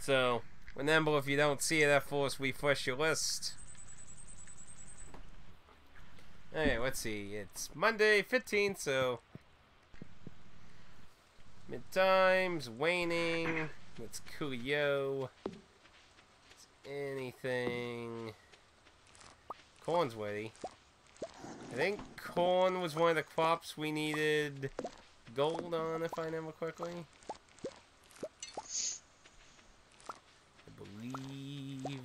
So, remember if you don't see it first, refresh your list. Okay, let's see. It's Monday 15th, so mid times waning. Let's coolio. Anything. Corn's ready. I think corn was one of the crops we needed gold on, if I remember correctly. Believe.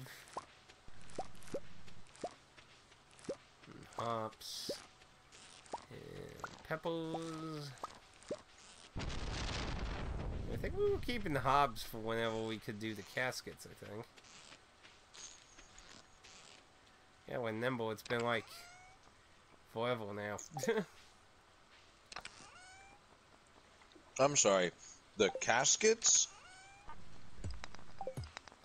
And hmm, hops. And. I think we were keeping the hops for whenever we could do the caskets, I think. Yeah, when nimble, it's been like forever now. I'm sorry. The caskets?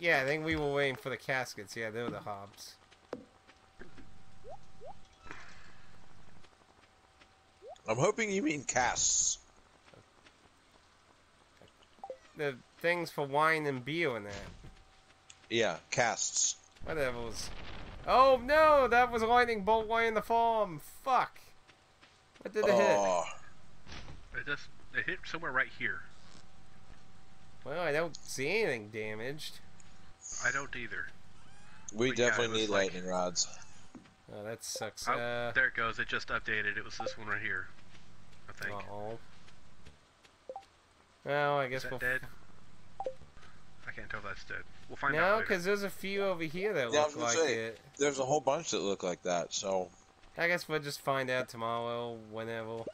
Yeah, I think we were waiting for the caskets. Yeah, they were the hops. I'm hoping you mean casts. The things for wine and beer and that. Yeah, casts. Whatever was. Oh no, that was a lightning bolt way in the farm. Fuck. What did it hit? Oh, It just it hit somewhere right here. Well, I don't see anything damaged. I don't either. we But definitely was need like- lightning rods. Oh, that sucks. Oh, Uh, there it goes. It just updated. It was this one right here. I think. oh. Well, I guess Is we'll. that dead? I can't tell if that's dead. We'll find out No, because there's a few over here that Yeah, look like say. it. There's a whole bunch that look like that, so I guess we'll just find out tomorrow, whenever.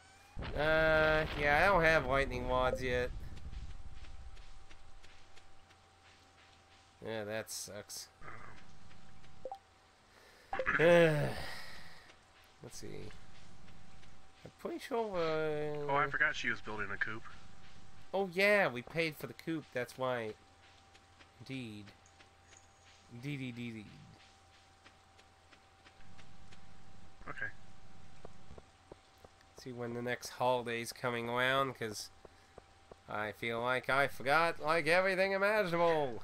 Uh, yeah, I don't have lightning rods yet. Yeah, that sucks. Let's see. I'm pretty sure. Uh, Oh, I forgot she was building a coop. Oh yeah, we paid for the coop. That's why. Indeed. Indeed, indeed, indeed. Okay. See when the next holiday's coming around, because I feel like I forgot like everything imaginable.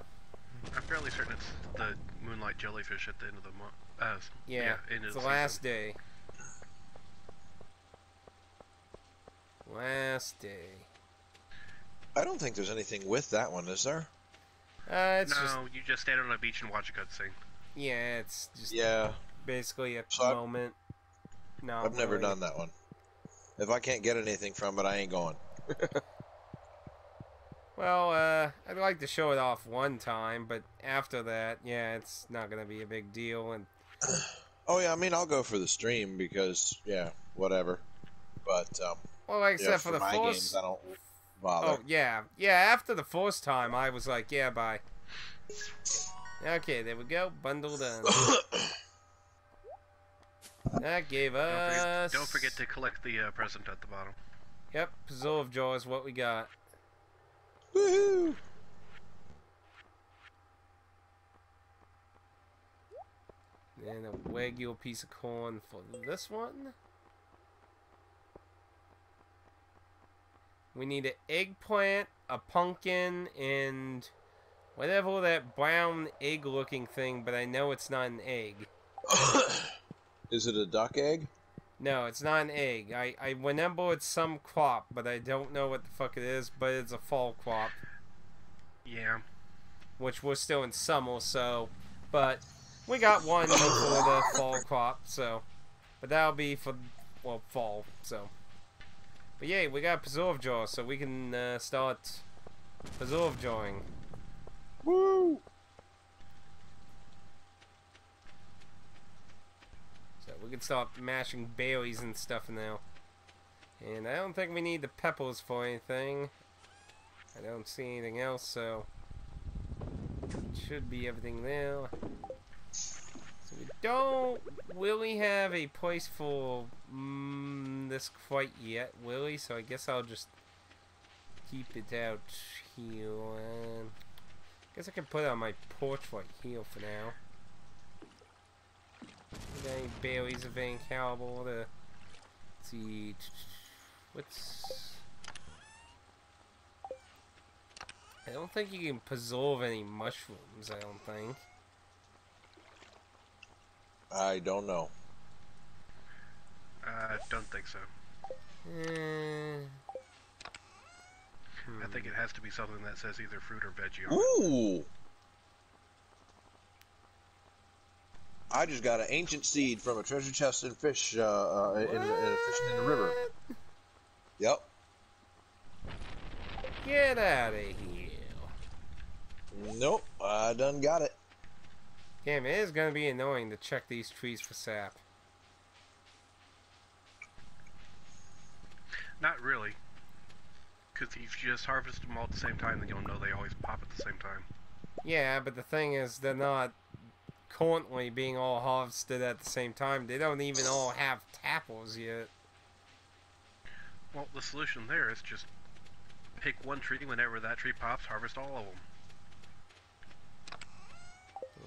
I'm fairly certain it's the moonlight jellyfish at the end of the month. Uh, Yeah, end it's of the the last day. Last day. I don't think there's anything with that one, is there? Uh, it's no, just you just stand on a beach and watch a cutscene. yeah, it's just Yeah, basically a So I've- moment. No, I've never done that one. If I can't get anything from it, I ain't going. Well, uh, I'd like to show it off one time, but after that, yeah, it's not gonna be a big deal. And Oh yeah, I mean I'll go for the stream because yeah, whatever. But um, well, like I yeah, said, for, the my first, games, I don't bother. oh yeah, yeah, after the first time, I was like, yeah, bye. Okay, there we go, bundle done. that gave Don't forget, us. don't forget to collect the uh, present at the bottom. Yep, Preserve Jar is what we got. Woohoo! And a regular piece of corn for this one. We need an eggplant, a pumpkin, and whatever that brown egg looking thing, but I know it's not an egg. Is it a duck egg? No, it's not an egg. I, I remember it's some crop, but I don't know what the fuck it is, but it's a fall crop, Yeah. which we're still in summer, so. But we got one for the fall crop, so. But that'll be for, well, fall, so. But yeah, we got preserve jar, so we can uh, start preserve jawing. Woo! We can start mashing berries and stuff now. And I don't think we need the peppers for anything. I don't see anything else, so it should be everything there. So we don't really have a place for mm, this quite yet, Willie. So I guess I'll just keep it out here. And I guess I can put it on my porch right here for now. Got any berries of any caliber to let's see what's uh, I don't think you can preserve any mushrooms, I don't think. I don't know. I don't think so. Eh, I think it has to be something that says either fruit or veggie on it. Ooh! I just got an ancient seed from a treasure chest in fish, uh, uh in, in, in fishing in the river. Yep. Get out of here. Nope. I done got it. Damn, it is gonna be annoying to check these trees for sap. Not really. Because if you just harvest them all at the same time, then you'll know they always pop at the same time. Yeah, but the thing is, they're not currently being all harvested at the same time. They don't even all have tapples yet. Well, the solution there is just pick one tree whenever that tree pops, harvest all of them.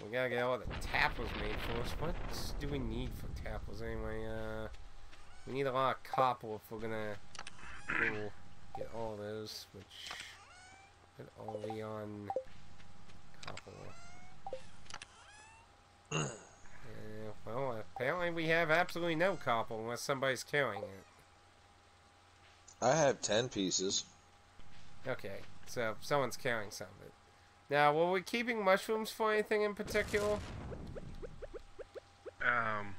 We gotta get all the tapples made first. What do we need for tapples anyway? Uh, we need a lot of copper if we're gonna go get all those, which put all the on copper. Uh, well, apparently we have absolutely no copper unless somebody's carrying it. I have ten pieces. Okay, so someone's carrying some of it. Now, were we keeping mushrooms for anything in particular? Um,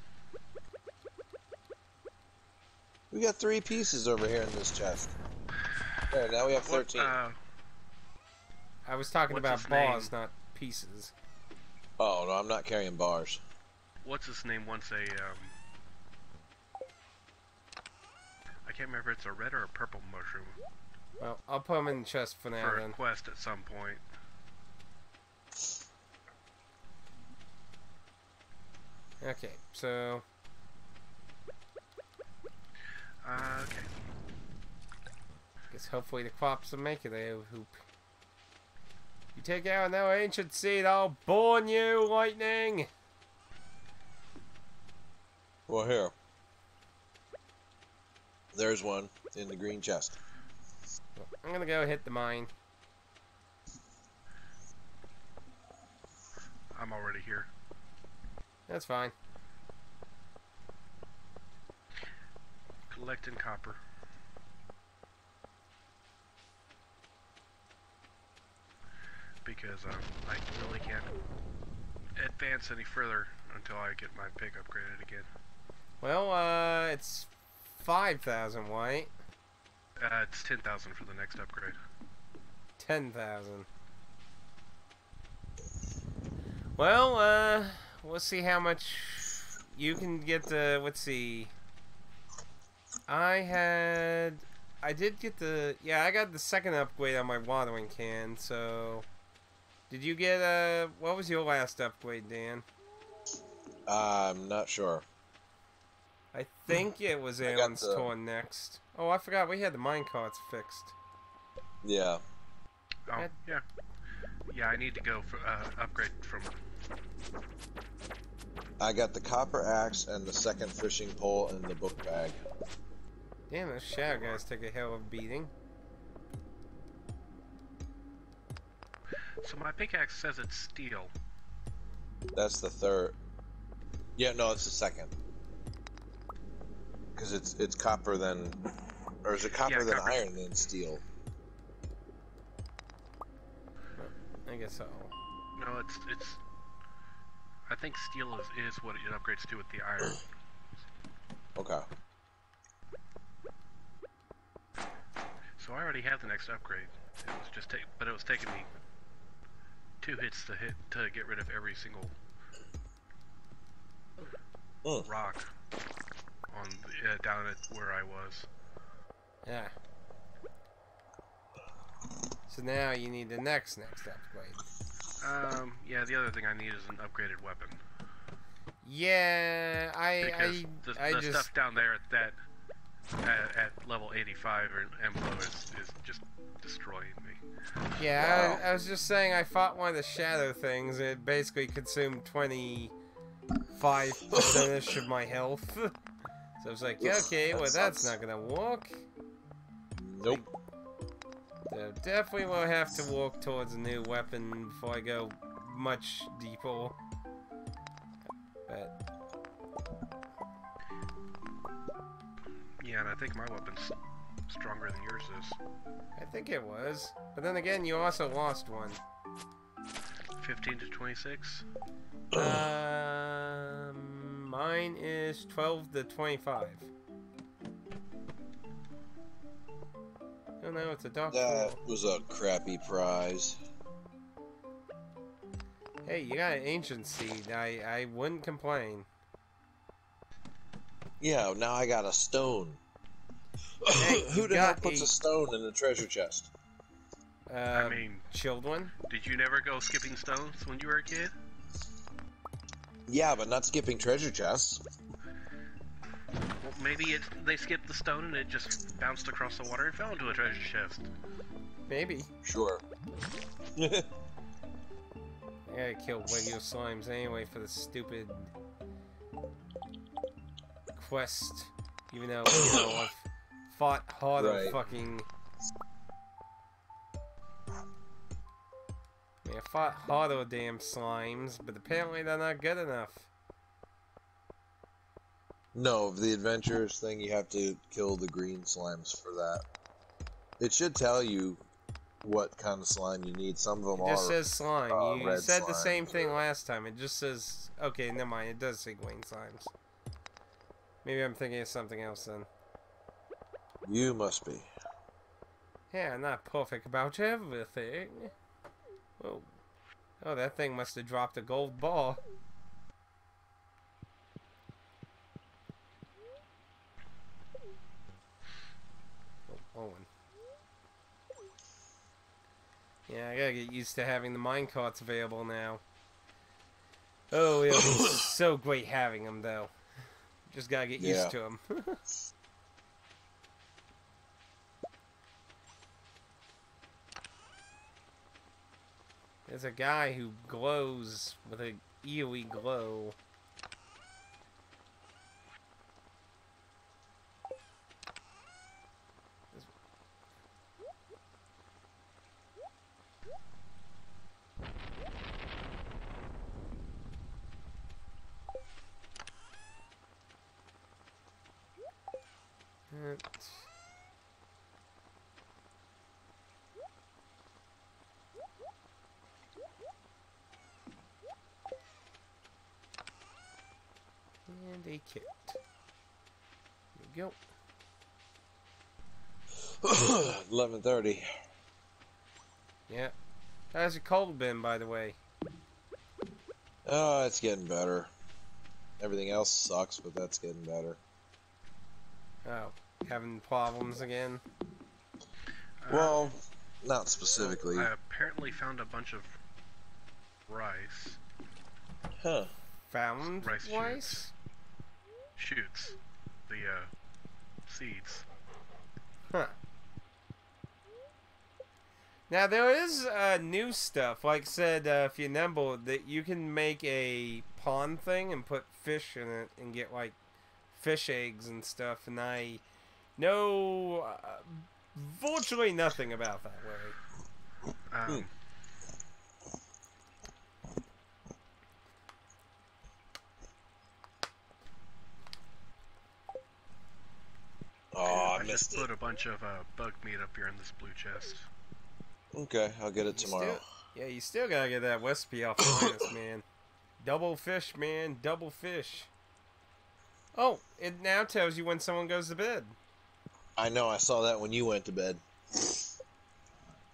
We got three pieces over here in this chest. There, now we have what, 13. uh, I was talking about his name? not pieces. Oh, no, I'm not carrying bars. what's his name once a, um, I can't remember if it's a red or a purple mushroom Well, I'll put them in the chest for now for a then. quest at some point. Okay, so Uh, okay. guess hopefully the crops will make it. I hope. You take out no ancient seed, I'll burn you, lightning. Well, here. There's one in the green chest. I'm gonna go hit the mine. I'm already here. That's fine. Collecting copper. Because um, I really can't advance any further until I get my pick upgraded again. Well, uh, it's five thousand white, Uh, it's 10,000 for the next upgrade. ten thousand. Well, uh, we'll see how much you can get. The let's see. I had, I did get the yeah. I got the second upgrade on my watering can. So, did you get uh? What was your last upgrade, Dan? I'm not sure. I think it was I got Alan's the- turn next. Oh, I forgot we had the mine carts fixed. Yeah. Oh, yeah. Yeah, I need to go for uh, upgrade from. I got the copper axe and the second fishing pole in the book bag. Damn, those shadow guys take a hell of a beating. So my pickaxe says it's steel. That's the third. Yeah, no, it's the second. Because it's it's copper then, or is it copper Yeah, then copper. iron then steel? I guess so. No, it's it's. I think steel is, is what it upgrades to with the iron. Okay. So I already have the next upgrade. It was just take, but it was taking me two hits to hit to get rid of every single rock on the, uh, down at where I was. Yeah. So now you need the next next upgrade. Um, yeah, the other thing I need is an upgraded weapon Yeah, I because I the, I the just stuff down there at that at, at level 85 or and below is, is just destroying me. yeah Wow. I, I was just saying I fought one of the shadow things. It basically consumed twenty five percent of my health. so I was like, Oof, okay, that well that's not gonna work. Nope. So definitely will have to walk towards a new weapon before I go much deeper. But Yeah, and I think my weapon's stronger than yours is. I think it was. But then again, you also lost one. 15 to 26? Um, mine is 12 to 25. Oh no, it's a dark That four. was a crappy prize. Hey, you got an ancient seed. I, I wouldn't complain. Yeah, now I got a stone. Hey, Who you the hell puts a- a stone in a treasure chest? Uh, I mean, children? did you never go skipping stones when you were a kid? Yeah, but not skipping treasure chests. Well, maybe it, they skipped the stone and it just bounced across the water and fell into a treasure chest. Maybe. Sure. I gotta kill regular slimes anyway for the stupid quest. Even though, you know, I've fought harder Right. fucking. I mean, I fought harder damn slimes, but apparently they're not good enough. no, the adventurous thing, you have to kill the green slimes for that. It should tell you what kind of slime you need. Some of them It just are. says slime. uh, you said the slime. same thing last time. It just says. Okay, never mind. It does say green slimes. Maybe I'm thinking of something else then. You must be. Yeah, I'm not perfect about everything. Oh, oh, that thing must have dropped a gold ball. Oh, Owen. Yeah, I gotta get used to having the mine carts available now. Oh, it'll be so great having them, though. Just gotta get Yeah. used to them. There's a guy who glows with a eerie glow. And a kit. There we go. Eleven thirty. Yeah. How's your cold been, by the way? Oh, it's getting better. Everything else sucks, but that's getting better. Oh, having problems again? Uh, Well, not specifically. I apparently found a bunch of rice Huh. Found Rice rice? shoots, the uh, seeds. Huh. Now there is uh, new stuff. Like I said, uh, if you nimble, that you can make a pond thing and put fish in it and get like fish eggs and stuff. And I know uh, virtually nothing about that. Larry. Um, Oh, I, I just missed put a bunch of uh, bug meat up here in this blue chest. Okay, I'll get it You tomorrow. Still, yeah, you still gotta get that recipe off the Linus, man. Double fish, man. Double fish. Oh, it now tells you when someone goes to bed. I know. I saw that when you went to bed.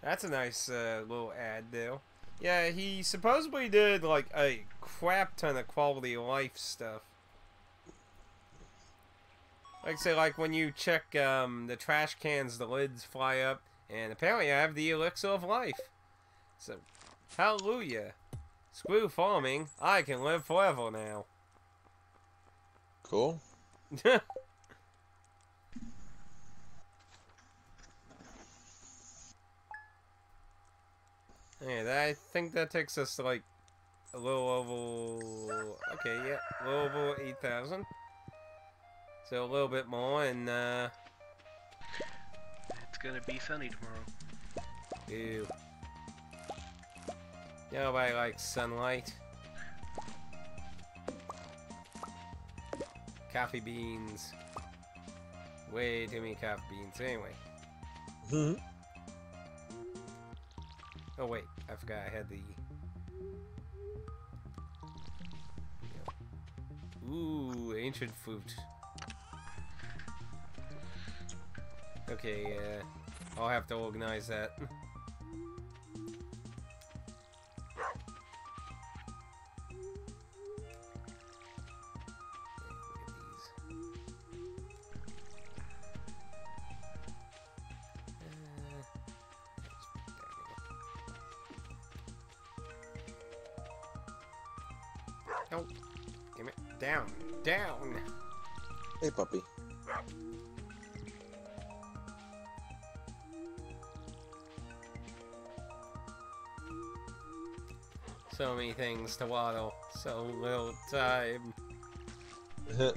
That's a nice uh, little ad there. Yeah, he supposedly did like a crap ton of quality of life stuff. Like say, like when you check um, the trash cans, the lids fly up, and apparently I have the elixir of life. So, hallelujah! Screw farming, I can live forever now. Cool. Yeah, that- I think that takes us to like a little over. Okay, yeah, a little over eight thousand. So a little bit more, and uh, It's gonna be sunny tomorrow. Ew. Nobody likes sunlight. Coffee beans. Way too many coffee beans. Anyway. Hmm. Oh wait, I forgot I had the. Ooh, ancient food. Okay, uh, I'll have to organize that. Down. Down. Hey, puppy. So many things to waddle. So little time.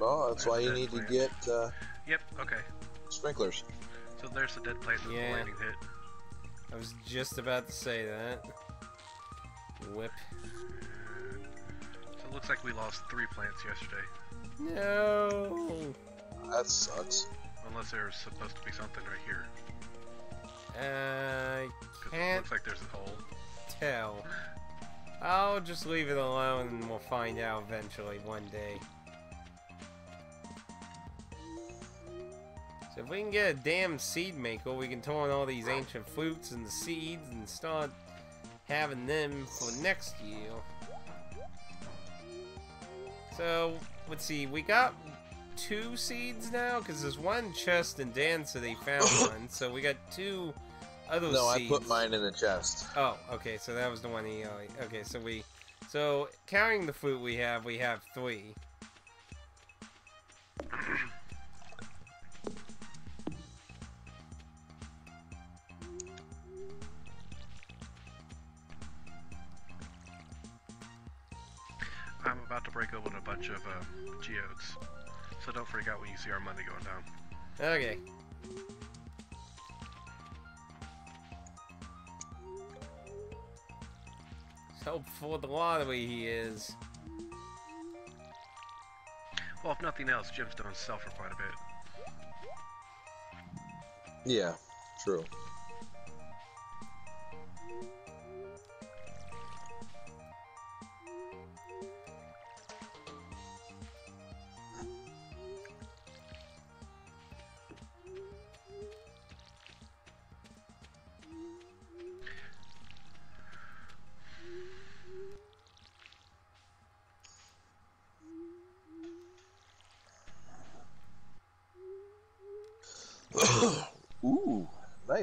well, that's why you need to get uh, Yep, okay. sprinklers. So there's the dead place with Yeah. the lightning hit. I was just about to say that. Whip. So it looks like we lost three plants yesterday. No. That sucks. Unless there's supposed to be something right here. Uh, I 'Cause it can't looks like there's a hole. tell. I'll just leave it alone and we'll find out eventually one day. So if we can get a damn seed maker, we can turn all these ancient fruits into seeds and start having them for next year. So, let's see, we got two seeds now? Because there's one chest in Dan said he found one, so we got two other seeds. No, I put mine in the chest. Oh, okay, so that was the one he. Uh, okay, so we. So, counting the fruit we have, we have three. About to break open a bunch of uh, geodes. So don't freak out when you see our money going down. Okay. Let's hope for the lottery he is. Well, if nothing else, gemstones sell for quite a bit. Yeah, true.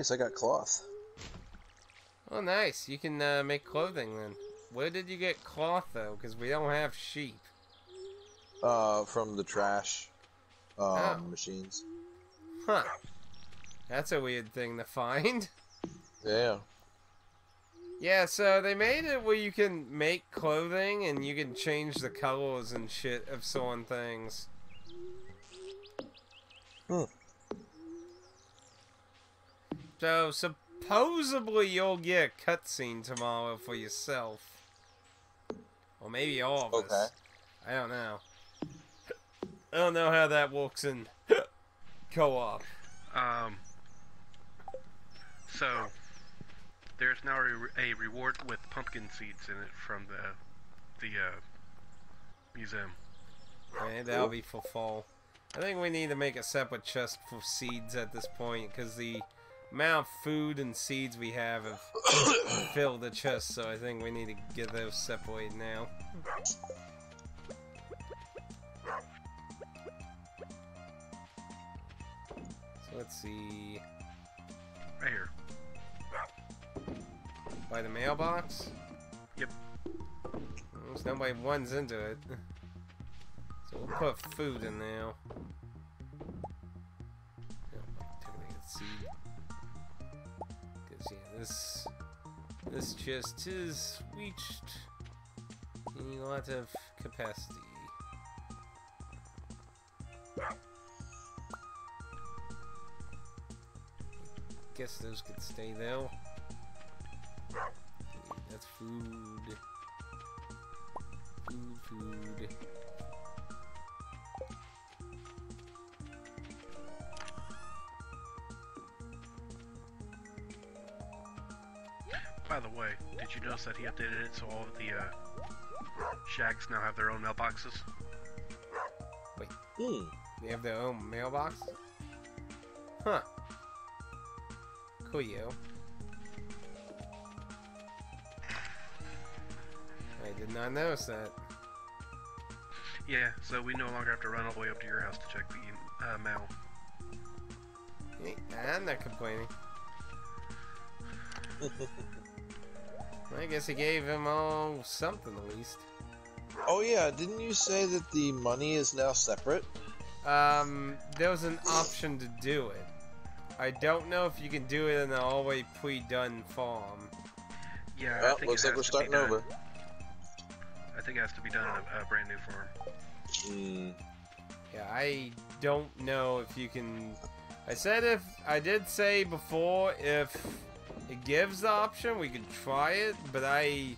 Nice. I got cloth. Oh, nice. You can uh, make clothing then. Where did you get cloth though? Because we don't have sheep. Uh, from the trash um, Oh. machines. Huh. That's a weird thing to find. Yeah. Yeah, so they made it where you can make clothing and you can change the colors and shit of certain things. Hmm. So supposedly you'll get a cutscene tomorrow for yourself. Or maybe all of Okay. us. I don't know. I don't know how that works in co-op. Um, so there's now a, re- a reward with pumpkin seeds in it from the the uh, museum. Okay, that'll be for fall. I think we need to make a separate chest for seeds at this point because the amount of food and seeds we have have filled the chest, so I think we need to get those separated now. So let's see. Right here. By the mailbox? Yep. There's nobody one's into it. So we'll put food in now. It's seed. Yeah, this this chest is reached a lot of capacity. guess those could stay though. That's food. Food, food. By the way, did you notice that he updated it so all of the uh, shacks now have their own mailboxes? Wait, hmm. They have their own mailbox? Huh. Cool, yo. I did not notice that. Yeah, so we no longer have to run all the way up to your house to check the uh, mail. Hey, I'm not complaining. I guess he gave him all something at least. Oh yeah, didn't you say that the money is now separate? Um, there was an option to do it. I don't know if you can do it in an already pre-done form. Yeah, I Well, think looks it like we're to be starting over. I think it has to be done in a, a brand new form. Hmm. Yeah, I don't know if you can. I said if I did say before if it gives the option, we could try it, but I,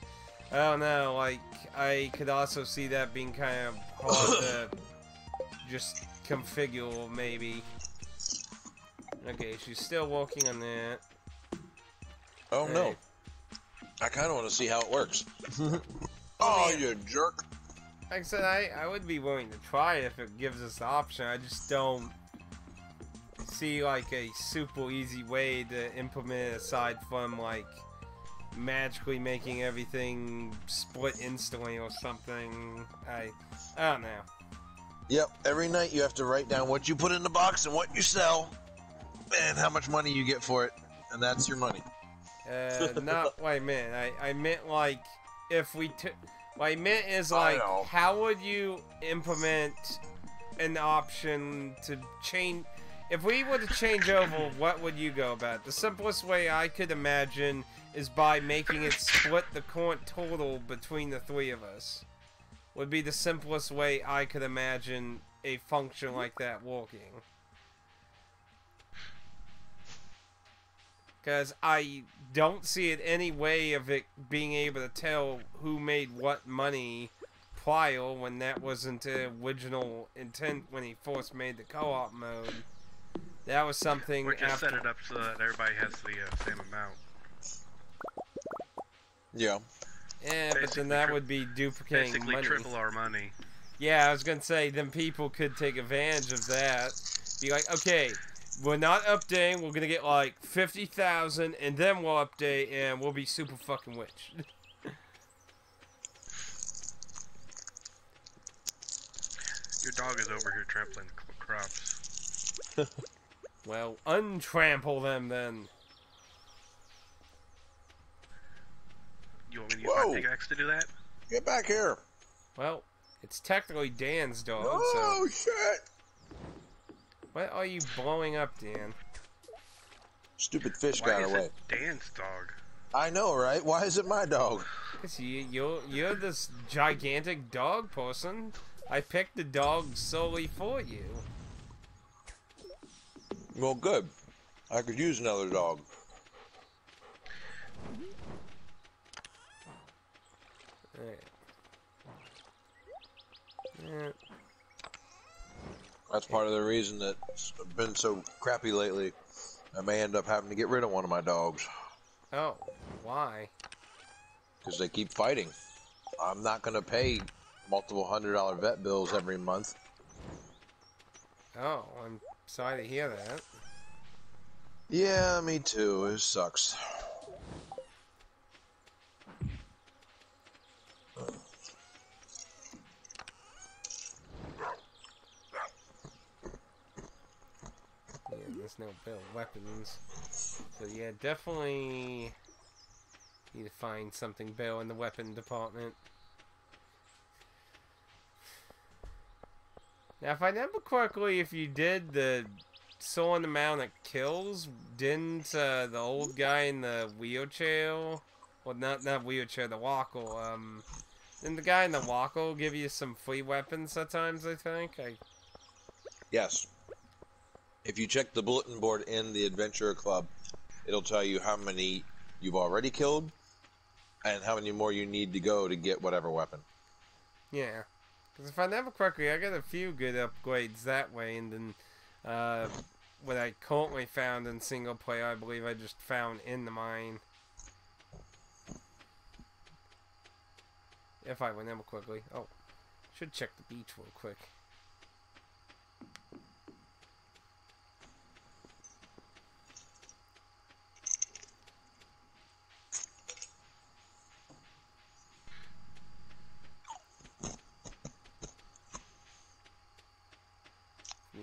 I don't know. Like I could also see that being kind of hard to just configure, maybe. Okay, she's still working on that. Oh no. I kind of want to see how it works. oh, oh man. you jerk! Like I said, I, I would be willing to try it if it gives us the option. I just don't see like a super easy way to implement it aside from like magically making everything split instantly or something. I I don't know. Yep. Every night you have to write down what you put in the box and what you sell, and how much money you get for it, and that's your money. Uh, not what I meant. I, I meant like if we took. What I meant is like how would you implement an option to change? If we were to change over, what would you go about? The simplest way I could imagine is by making it split the current total between the three of us. Would be the simplest way I could imagine a function like that working. Because I don't see it any way of it being able to tell who made what money prior when that wasn't the original intent when he first made the co-op mode. That was something Or just after. set it up so that everybody has the uh, same amount. Yeah. Yeah, but then that would be duplicating Basically, money. triple our money. Yeah, I was gonna say then people could take advantage of that. Be like, okay, we're not updating. We're gonna get like fifty thousand, and then we'll update, and we'll be super fucking rich. Your dog is over here trampling c- crops. well, untrample them then. You want me to use Whoa. my pickaxe to do that? Get back here! Well, it's technically Dan's dog, so Oh shit! what are you blowing up, Dan? Stupid fish Why got is away. it Dan's dog? I know, right? Why is it my dog? Cause you, you're you're this gigantic dog person. I picked the dog solely for you. Well, good. I could use another dog. Alright. Yeah. That's part of the reason that it's been so crappy lately. I may end up having to get rid of one of my dogs Oh, why? because they keep fighting. I'm not going to pay multiple hundred dollar vet bills every month. Oh, I'm sorry to hear that. Yeah, me too. It sucks. Yeah, there's no bill weapons. So yeah, definitely need to find something better in the weapon department. Now, if I remember correctly, if you did the certain amount of kills, didn't uh, the old guy in the wheelchair, well, not not wheelchair, the walker, um, didn't the guy in the walker give you some free weapons at times? I think. I Yes. If you check the bulletin board in the Adventurer Club, it'll tell you how many you've already killed and how many more you need to go to get whatever weapon. Yeah. Because if I remember correctly, I got a few good upgrades that way, and then uh, what I currently found in single player, I believe I just found in the mine. If I remember quickly. Oh, should check the beach real quick.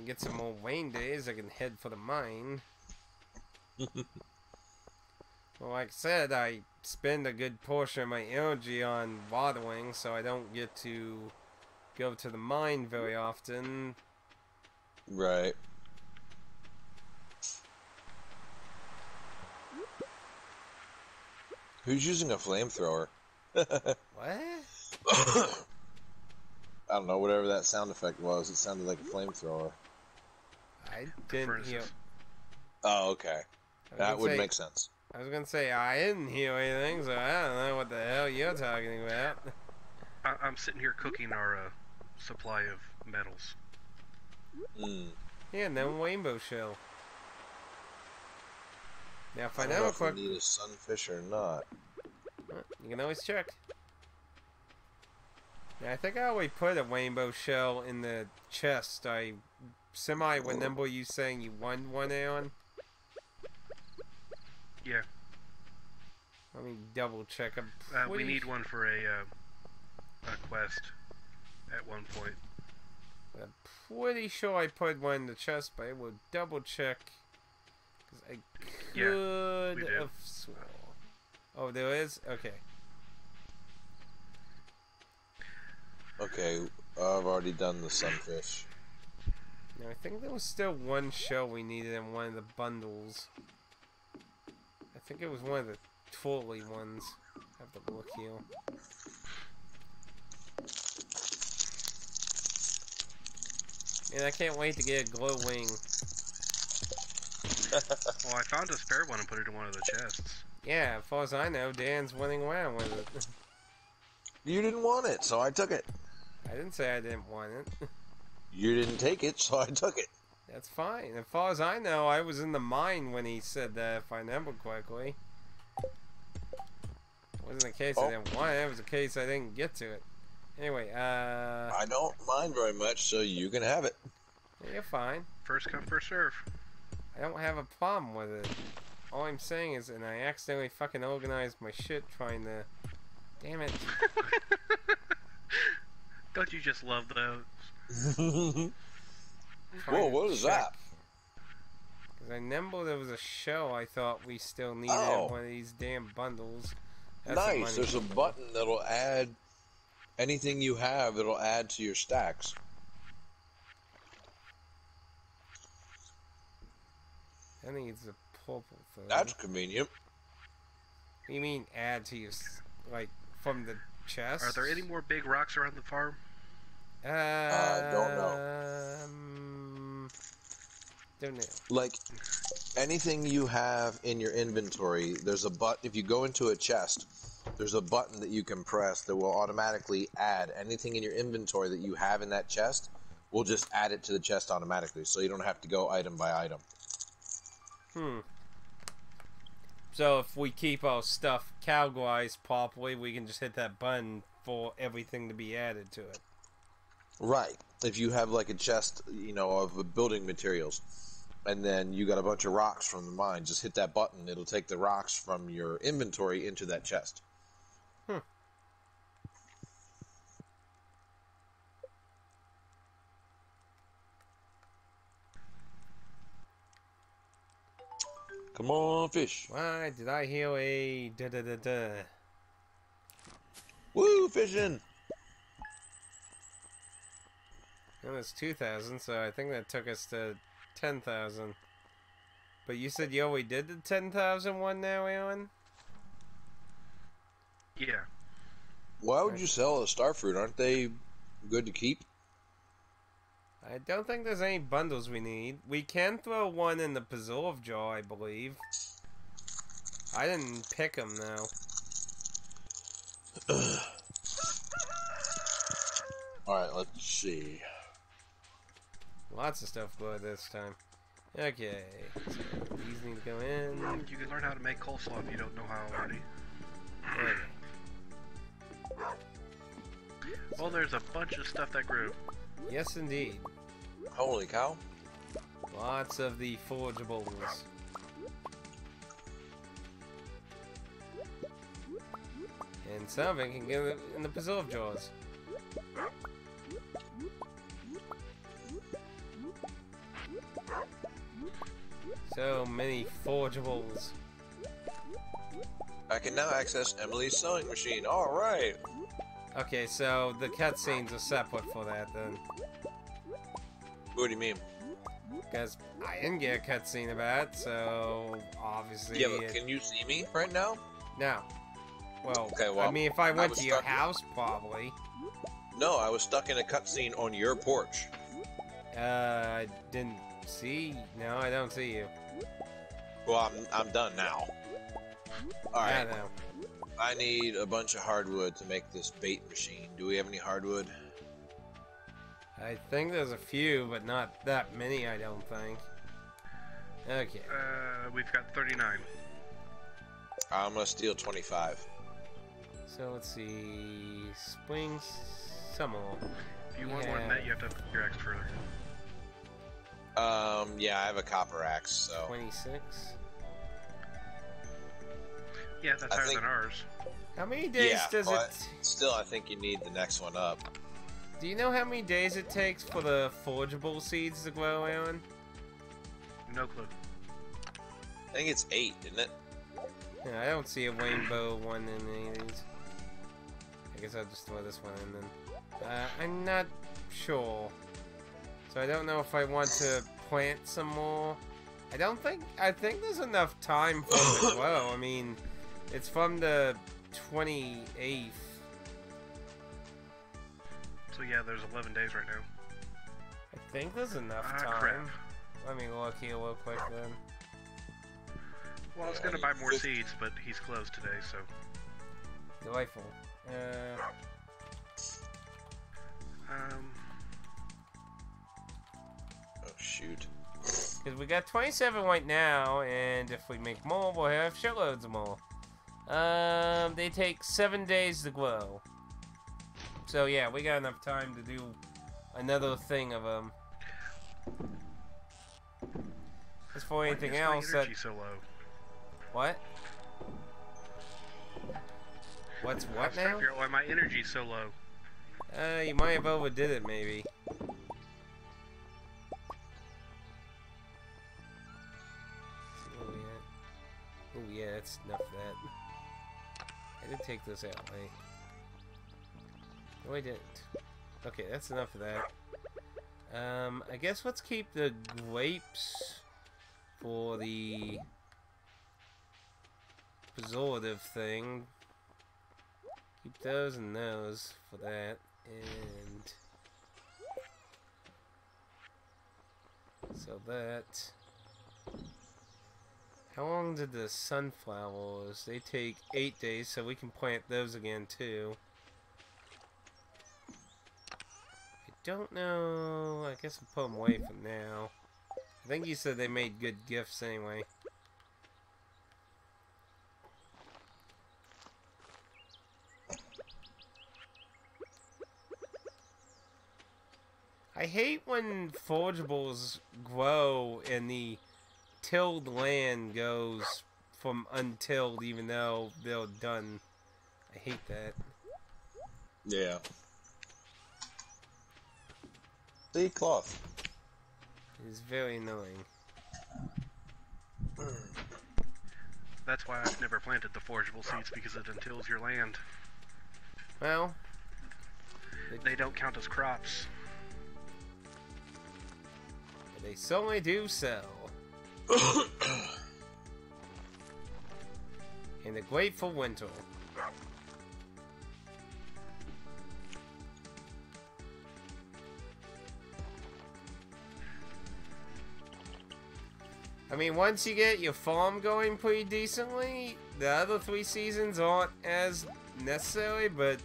And get some more Wayne days, I can head for the mine. well, like I said, I spend a good portion of my energy on watering, so I don't get to go to the mine very often. Right. Who's using a flamethrower? What? I don't know, whatever that sound effect was. It sounded like a flamethrower. I didn't hear. Furnaces. Oh, okay. That would say- make sense. I was gonna say I didn't hear anything, so I don't know what the hell you're talking about. I, I'm sitting here cooking our uh, supply of metals. Mm. Yeah, no rainbow shell. Now, if I I don't know know a if we quick, need a sunfish or not. you can always check. Yeah, I think I always put a rainbow shell in the chest. I semi remember you saying you won one on. Yeah, Let me double check. Uh, we need one for a uh, a quest at one point. I'm pretty sure I put one in the chest, but I will double check. Because I Yeah, could we do. have swore. Oh, there is? Okay. Okay, I've already done the sunfish. Now, I think there was still one shell we needed in one of the bundles. I think it was one of the twirly ones. have to look here. And I can't wait to get a glow wing. Well, I found a spare one and put it in one of the chests. Yeah, as far as I know, Dan's winning around with it. You didn't want it, so I took it. I didn't say I didn't want it. You didn't take it, so I took it. That's fine. As far as I know, I was in the mine when he said that, if I remember correctly. It wasn't a case Oh. I didn't want it, it was a case I didn't get to it. Anyway, uh, I don't mind very much, so you can have it. you're fine. First come, first serve. I don't have a problem with it. All I'm saying is, and I accidentally fucking organized my shit trying to. Damn it. Don't you just love those? Whoa, trying to what is that? Because I remember there was a show I thought we still needed Oh. one of these damn bundles. That's nice. money There's a button that'll add anything you have, it'll add to your stacks. I think it's a purple thing. That's convenient. You mean add to your like from the chest? Are there any more big rocks around the farm? Uh, don't know. Um, don't know. Like anything you have in your inventory, there's a button. If you go into a chest, there's a button that you can press that will automatically add anything in your inventory that you have in that chest. We'll just add it to the chest automatically, so you don't have to go item by item. Hmm. So if we keep our stuff categorized properly, we can just hit that button for everything to be added to it. Right. If you have like a chest, you know, of building materials, and then you got a bunch of rocks from the mine, just hit that button. It'll take the rocks from your inventory into that chest. Hmm. Come on, fish. Why did I hear a da da da da? Woo, fishing. It was 2,000, so I think that took us to 10,000. But you said you already did the 10,000 one now, Alan? Yeah. Why would you sell a starfruit? Aren't they good to keep? I don't think there's any bundles we need. We can throw one in the preserve jar, I believe. I didn't pick them though. Alright, let's see. Lots of stuff glowed this time. Okay, so these need to go in. You can learn how to make coleslaw if you don't know how already. Okay. Well, there's a bunch of stuff that grew. Yes, indeed. Holy cow. Lots of the forageables. And some of it can get in the preserve jars. So many forageables. I can now access Emily's sewing machine. Alright. Okay, so the cutscenes are separate for that then. What do you mean? Because I didn't get a cutscene about it, so obviously. Yeah, but it- can you see me right now? No. Well, Okay, well I mean, if I went was to your house, probably. No, I was stuck in a cutscene on your porch. Uh, I didn't see. No, I don't see you. Well, I'm, I'm done now. I Alright, know. I need a bunch of hardwood to make this bait machine. Do we have any hardwood? I think there's a few, but not that many, I don't think. Okay. Uh, we've got 39. I'm gonna steal 25. So let's see. Spring, summer. If you want more than that, you have to up your axe further. Um, yeah, I have a copper axe, so. 26. Yeah, that's I higher think- than ours. How many days Yeah, does but- it... Still, I think you need the next one up. Do you know how many days it takes for the forageable seeds to grow, Aaron? No clue. I think it's eight, isn't it? Yeah, I don't see a rainbow one in any of these. I guess I'll just throw this one in then. Uh, I'm not sure. So I don't know if I want to plant some more. I don't think, I think there's enough time for it to grow. I mean, it's from the 28th. So yeah, there's 11 days right now. I think there's enough Ah, time. crap. Let me look here real quick then. Well, I was gonna buy more seeds, but he's closed today, so. Delightful. Uh, Um, shoot. Because we got 27 right now, and if we make more, we'll have shitloads more. Um, they take seven days to grow. So yeah, we got enough time to do another thing of them. As for why anything is my else, that so low? what? What's I what was trying now? why my energy's so low. Uh, you might have overdid it, maybe. Oh yeah, that's enough of that. I did take this out, right? No, I didn't. Okay, that's enough of that. Um, I guess let's keep the grapes for the preservative thing. Keep those and those for that, and so that. How long did the sunflowers? They take eight days, so we can plant those again too. I don't know. I guess I'll put them away for now. I think you said they made good gifts anyway. I hate when forageables grow in the tilled land goes from untilled even though they're done. I hate that. Yeah. See, cloth. It is very annoying. That's why I've never planted the forageable seeds because it untills your land. Well, They don't count as crops. they certainly do so. In the grateful winter. I mean, once you get your farm going pretty decently, the other three seasons aren't as necessary, but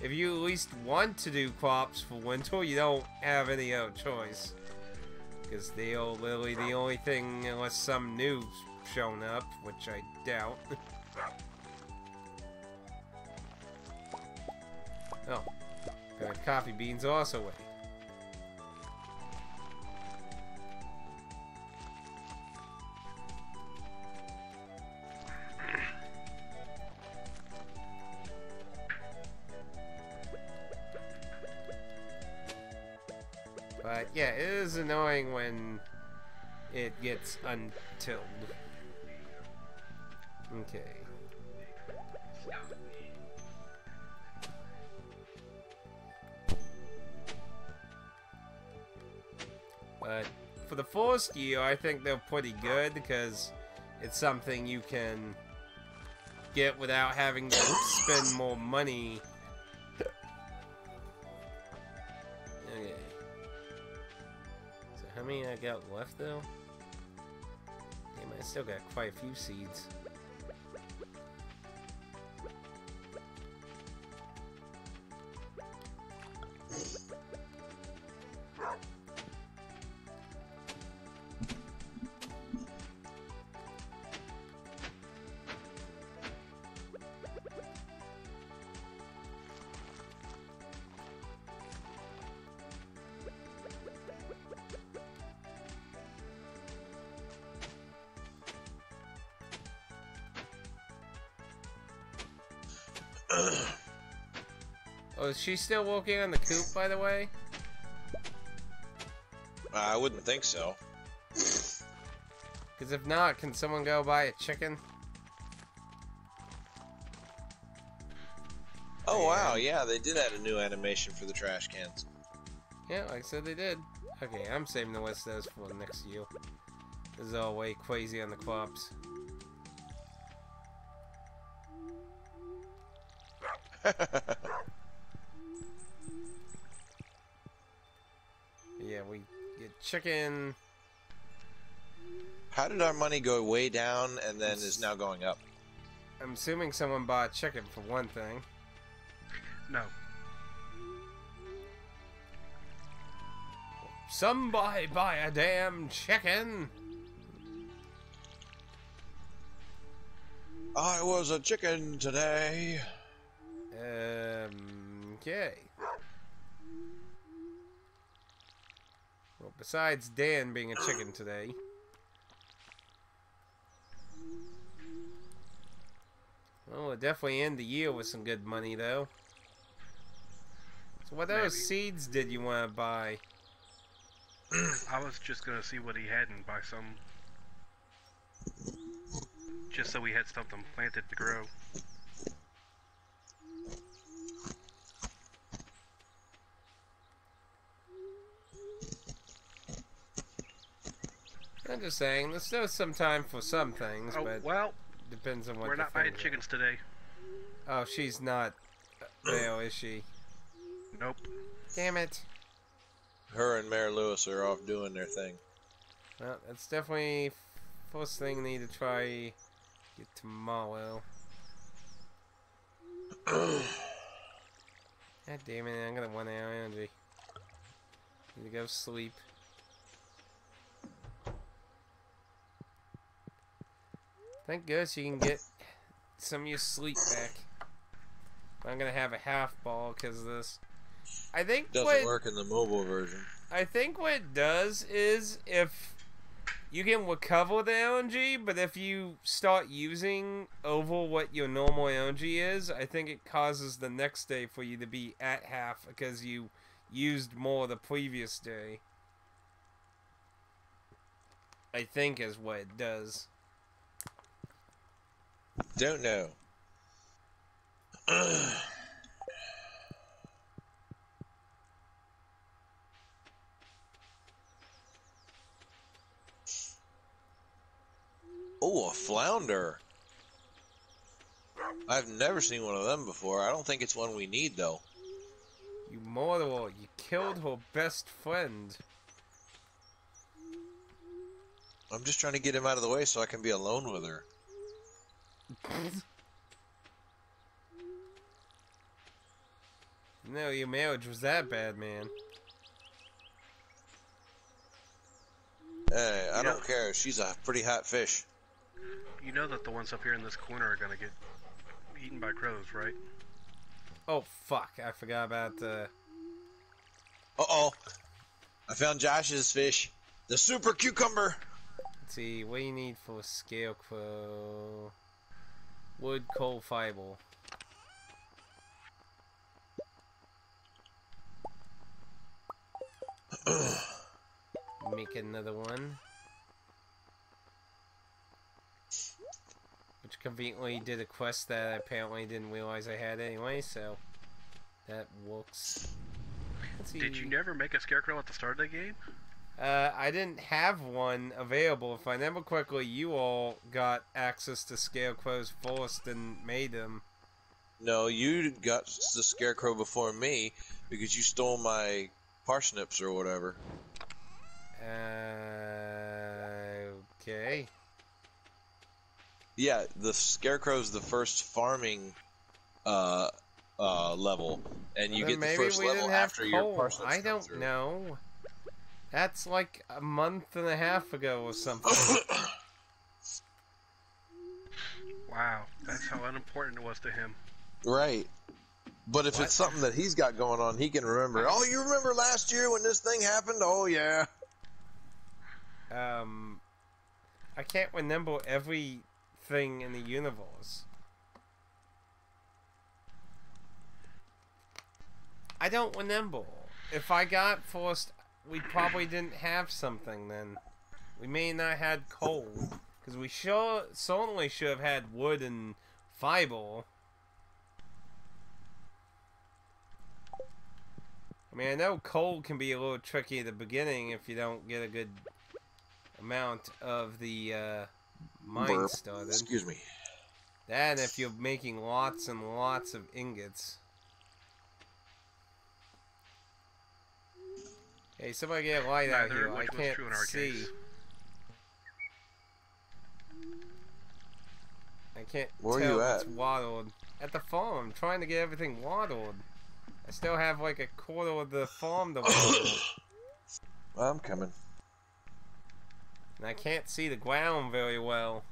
if you at least want to do crops for winter, you don't have any other choice. Because they are literally the only thing, unless some new's shown up, which I doubt. oh. Got coffee beans also waiting. Yeah, it is annoying when it gets untilled. Okay. But for the first year, I think they're pretty good because it's something you can get without having to spend more money. Many I got left though? Damn, I still got quite a few seeds. Oh, is she still working on the coop, by the way? I wouldn't think so. Because if not, can someone go buy a chicken? Oh wow, yeah, they did add a new animation for the trash cans. Yeah, like I said, they did. Okay, I'm saving the rest of those for next year. This is all way crazy on the crops. chicken. How did our money go way down and then is now going up? I'm assuming someone bought chicken for one thing. No. Somebody buy a damn chicken! I was a chicken today. Um, okay. Well, besides Dan being a chicken today. Well, we'll definitely end the year with some good money, though. So what those seeds did you want to buy? I was just gonna see what he had and buy some. Just so we had something planted to grow. I'm just saying, there's still some time for some things, Oh, but well, depends on what we're not buying things are. chickens today. Oh, she's not there, is she? Nope. Damn it. Her and Mayor Lewis are off doing their thing. Well, that's definitely first thing I need to try get tomorrow. God damn it, I'm gonna one hour energy. Need to go sleep. Thank goodness you can get some of your sleep back. I'm gonna have a half ball because of this. I think Doesn't what work in the mobile version. I think what it does is if you can recover the LNG, but if you start using over what your normal LNG is, I think it causes the next day for you to be at half because you used more the previous day. I think is what it does. Don't know. oh, a flounder. I've never seen one of them before. I don't think it's one we need though. You mortal, you killed her best friend. I'm just trying to get him out of the way so I can be alone with her. No, your marriage was that bad, man. Hey, I You don't know- care. She's a pretty hot fish. You know that the ones up here in this corner are gonna get eaten by crows, right? Oh fuck! I forgot about the. Uh oh. I found Josh's fish. The super cucumber. Let's see, what do you need for a scarecrow? Wood, coal, fiber. Make another one. Which conveniently did a quest that I apparently didn't realize I had anyway, so that works. Did you never make a scarecrow at the start of the game? Uh, I didn't have one available. If I remember correctly, you all got access to scarecrows first and made them. No, you got the scarecrow before me because you stole my parsnips or whatever. Uh, okay. Yeah, the scarecrow's the first farming uh uh level, and you get the first level after your parsnips. I don't know. That's like a month and a half ago or something. Wow, that's how unimportant it was to him. Right. But if What? it's something that he's got going on, he can remember. Oh, you remember last year when this thing happened? Oh yeah. um, I can't remember everything in the universe. I don't remember. If I got forced, we probably didn't have something then. We may not had coal, because we sure certainly should have had wood and fiber. I mean, I know coal can be a little tricky at the beginning if you don't get a good amount of the uh, mine started. Excuse me. That and if you're making lots and lots of ingots. Hey, somebody get a light out here. of I was can't true in our see. case. I can't Where are tell you if it's at? waddled. At the farm. I'm trying to get everything waddled. I still have like a quarter of the farm to waddle. I'm coming. and I can't see the ground very well.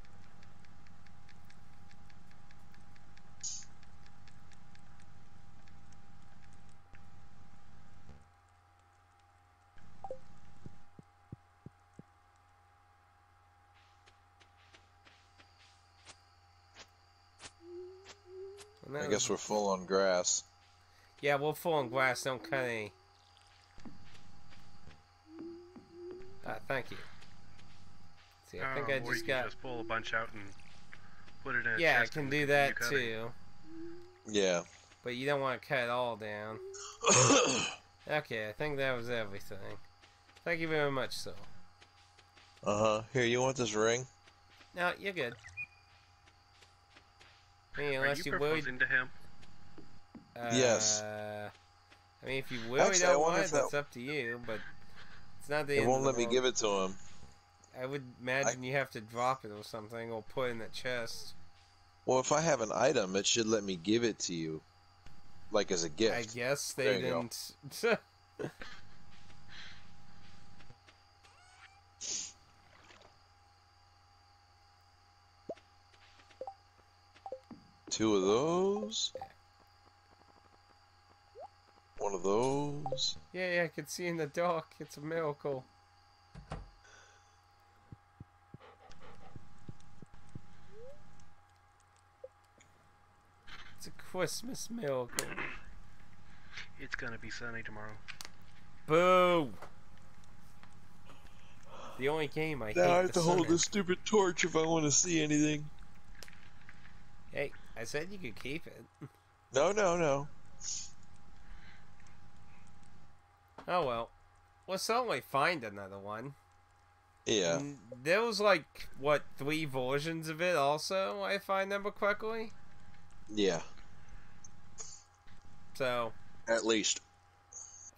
I guess we're full on grass. Yeah, we're full on grass. Don't cut any. Ah, thank you. See, I think Oh, I just you got. can just pull a bunch out and put it in. A Yeah, I can do that cutting. too. Yeah. But you don't want to cut it all down. Okay, I think that was everything. Thank you very much, sir. uh huh. Here, you want this ring? No, you're good. I mean, Are unless you you really. proposing to him? Uh, Yes. I mean, if you really Actually, I don't want it, if that- that's up to you. But it's not the It end won't of let the me world. give it to him. I would imagine you have to drop it or something, or put it in the chest. Well, if I have an item, it should let me give it to you, like as a gift. I guess they you go. didn't. Two of those. One of those. yeah, yeah, I can see in the dark. It's a miracle. It's a Christmas miracle. It's gonna be sunny tomorrow. Boo! The only game I Now I have the to hold sun in. this stupid torch if I want to see anything. Hey, I said you could keep it. No, no, no. Oh well. We'll certainly find another one. Yeah. And there was like what three versions of it also, if I remember correctly. Yeah. So At least.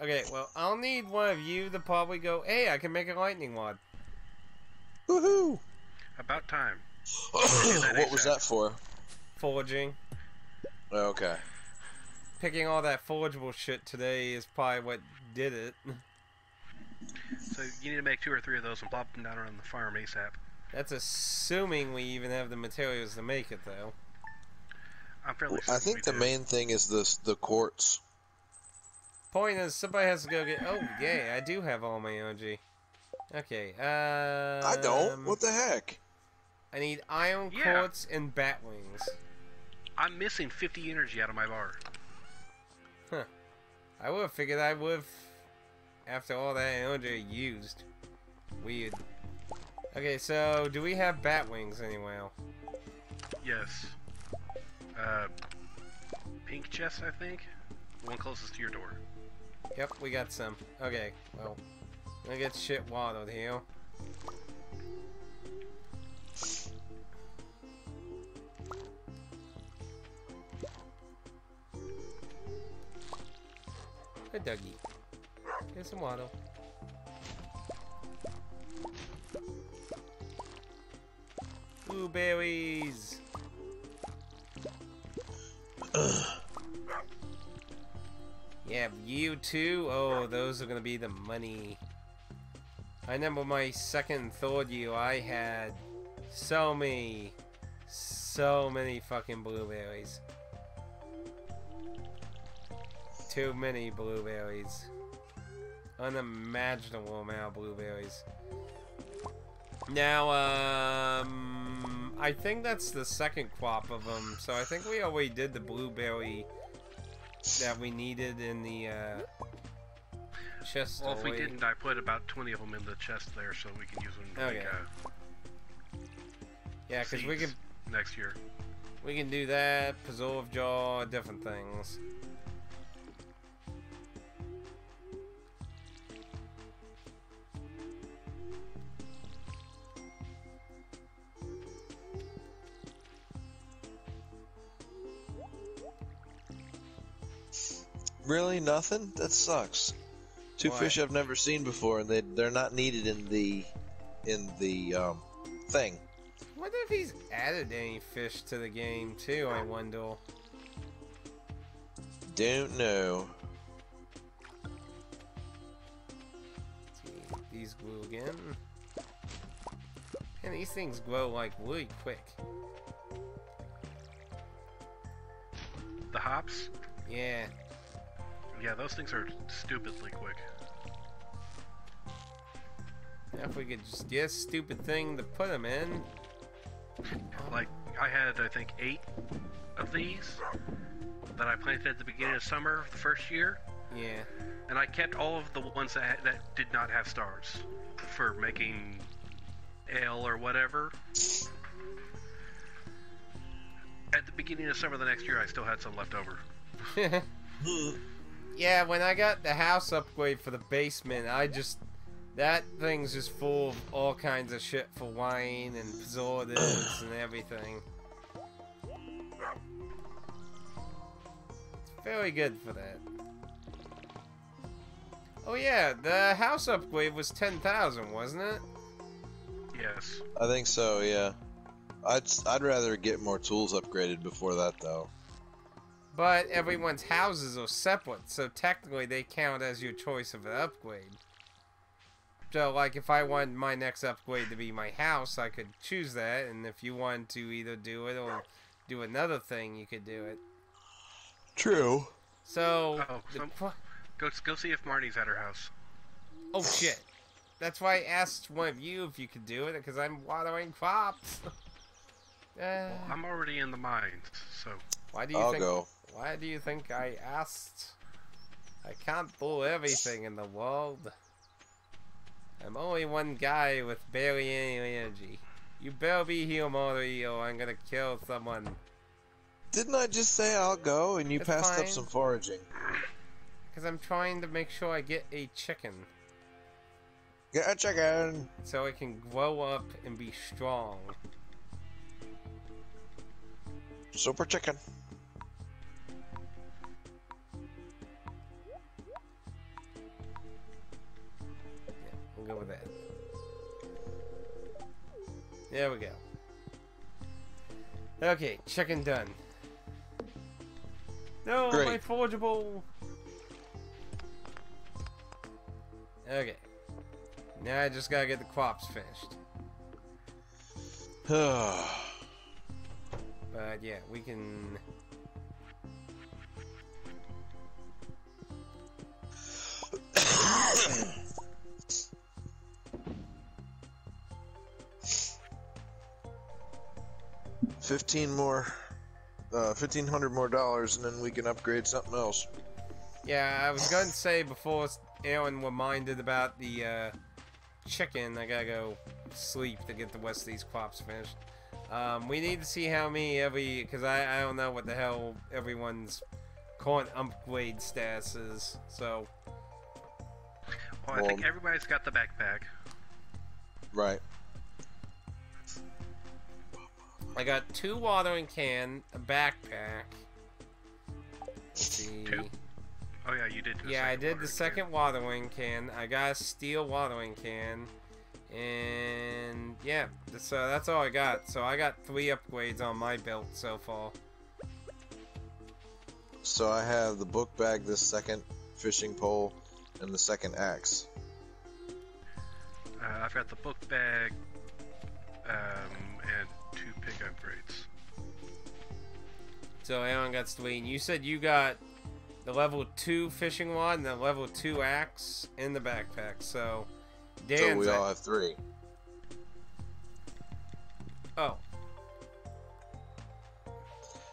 okay, well I'll need one of you to probably go. Hey, I can make a lightning rod. Woohoo! About time. what was that for? Forging. Okay. Picking all that forageable shit today is probably what did it. So you need to make two or three of those and plop them down on the farm ASAP. That's assuming we even have the materials to make it, though. I'm fairly I think the do. main thing is the the quartz. Point is, somebody has to go get. Oh, yeah, I do have all my energy. Okay, uh. I don't. What the heck? I need iron Yeah. quartz and bat wings. I'm missing 50 energy out of my bar. Huh. I would have figured I would have, after all that energy used. Weird. Okay, so do we have bat wings anywhere? Yes. Uh, pink chest, I think. One closest to your door. Yep, we got some. Okay, well, I'm gonna get shit waddled here. Hey, Dougie. Here's some water. Blueberries! Yeah, you too? Oh, those are gonna be the money. I remember my second and third year, I had so many, so many fucking blueberries. Too many blueberries. Unimaginable amount of blueberries. Now, um, I think that's the second crop of them, so I think we already did the blueberry that we needed in the uh, chest. Well, if we didn't, I put about 20 of them in the chest there so we can use them like, Okay. uh, yeah, because we can next year. we can do that, preserve jar, different things. Really, nothing? That sucks. Two Why? fish I've never seen before, and they they're not needed in the in the um, thing. wonder if he's added any fish to the game too. I wonder. Don't know. These glue again. And these things grow like really quick. The hops, Yeah. Yeah, those things are stupidly quick. Now if we could just get a stupid thing to put them in. Like, I had, I think, eight of these that I planted at the beginning of summer the first year, Yeah. and I kept all of the ones that, had- that did not have stars for making ale or whatever. At the beginning of summer the next year, I still had some left over. yeah, when I got the house upgrade for the basement, I just that thing's just full of all kinds of shit for wine and preservatives and everything. It's very good for that. Oh yeah, the house upgrade was ten thousand, wasn't it? Yes. I think so. Yeah. I'd I'd rather get more tools upgraded before that though. But everyone's houses are separate, so technically they count as your choice of an upgrade. So, like, if I want my next upgrade to be my house, I could choose that, and if you want to either do it or do another thing, you could do it. True. So, Oh, the some- Go go see if Marnie's at her house. oh shit. That's why I asked one of you if you could do it, because I'm watering crops. Uh, Well, I'm already in the mines, so why do you I'll think? go. Why do you think I asked? I can't do everything in the world. I'm only one guy with barely any energy. You better be here, Mori, or I'm gonna kill someone. Didn't I just say I'll go and you It's passed fine. up some foraging? Because I'm trying to make sure I get a chicken. Get a chicken. So it can grow up and be strong. Super chicken. We'll go with that. There we go. Okay, check and done. No, my Great. forageable. Okay. Now I just gotta get the crops finished. But yeah, we can. Fifteen more, uh, fifteen hundred more dollars, and then we can upgrade something else. Yeah, I was going to say before Aaron reminded about the uh, chicken, I gotta go sleep to get the rest of these crops finished. Um, we need to see how many every, because I, I don't know what the hell everyone's current upgrade status is. So, Well, I think everybody's got the backpack. Right. I got two watering can, a backpack. See. Two? Oh yeah, you did. The Yeah, I did the didn't second watering can. I got a steel watering can. And yeah, so that's all I got. So I got three upgrades on my belt so far. So I have the book bag, the second fishing pole, and the second axe. Uh, I've got the book bag, um, and two pig upgrades. So Aaron got three. You said you got the level two fishing rod and the level two axe in the backpack. So Dan. so we all have three. oh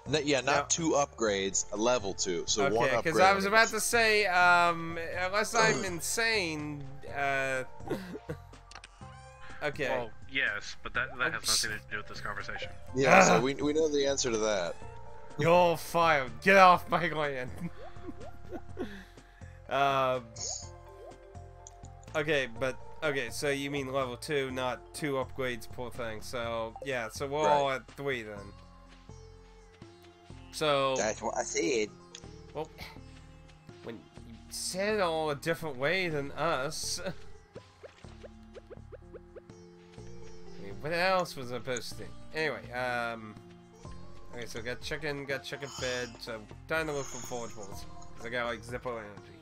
N- yeah, not Now- two upgrades, a level two. So one okay, upgrade. because I was about to say, um, unless I'm insane, uh, okay. Well, yes, but that that has nothing to do with this conversation. Yeah, Ah. so we, we know the answer to that. You're fired. Get off my land. um. Okay, but okay. So you mean level two, not two upgrades per thing. So yeah. So we're all at three then. So That's what I said. well, when you said it all a different way than us. what else was I posting? Anyway, um. Okay, so got chicken, got chicken fed, so time to look for forageables. Because I got like Zippo energy.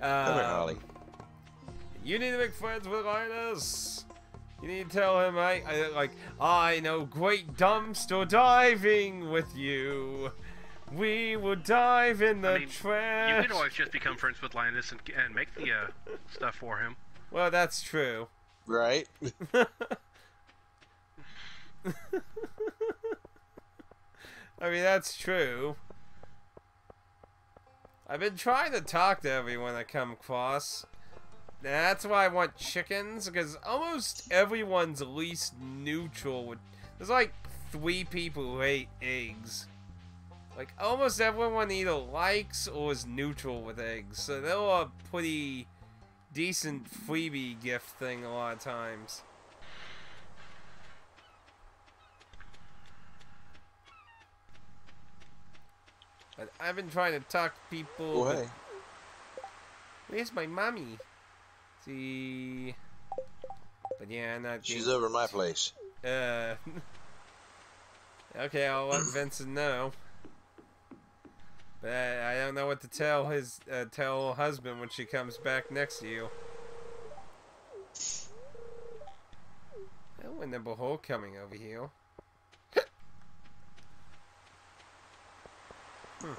Come here, Um, Holly. You need to make friends with Linus. You need to tell him I, I like I know great dumpster diving with you. We will dive in the I mean, trash. You can always just become friends with Linus and, and make the uh, stuff for him. Well, that's true. Right? I mean, that's true. I've been trying to talk to everyone I come across. That's why I want chickens, because almost everyone's least neutral. With, there's like three people who hate eggs. Like, almost everyone either likes or is neutral with eggs. So they're a pretty decent freebie gift thing a lot of times. But I've been trying to talk to people. Oh, hey. Where's my mommy? See. But yeah, I'm not. She's over my place. Uh. okay, I'll let Vincent know. But I, I don't know what to tell his uh, tell husband when she comes back next to you. I remember her coming over here. Hmm.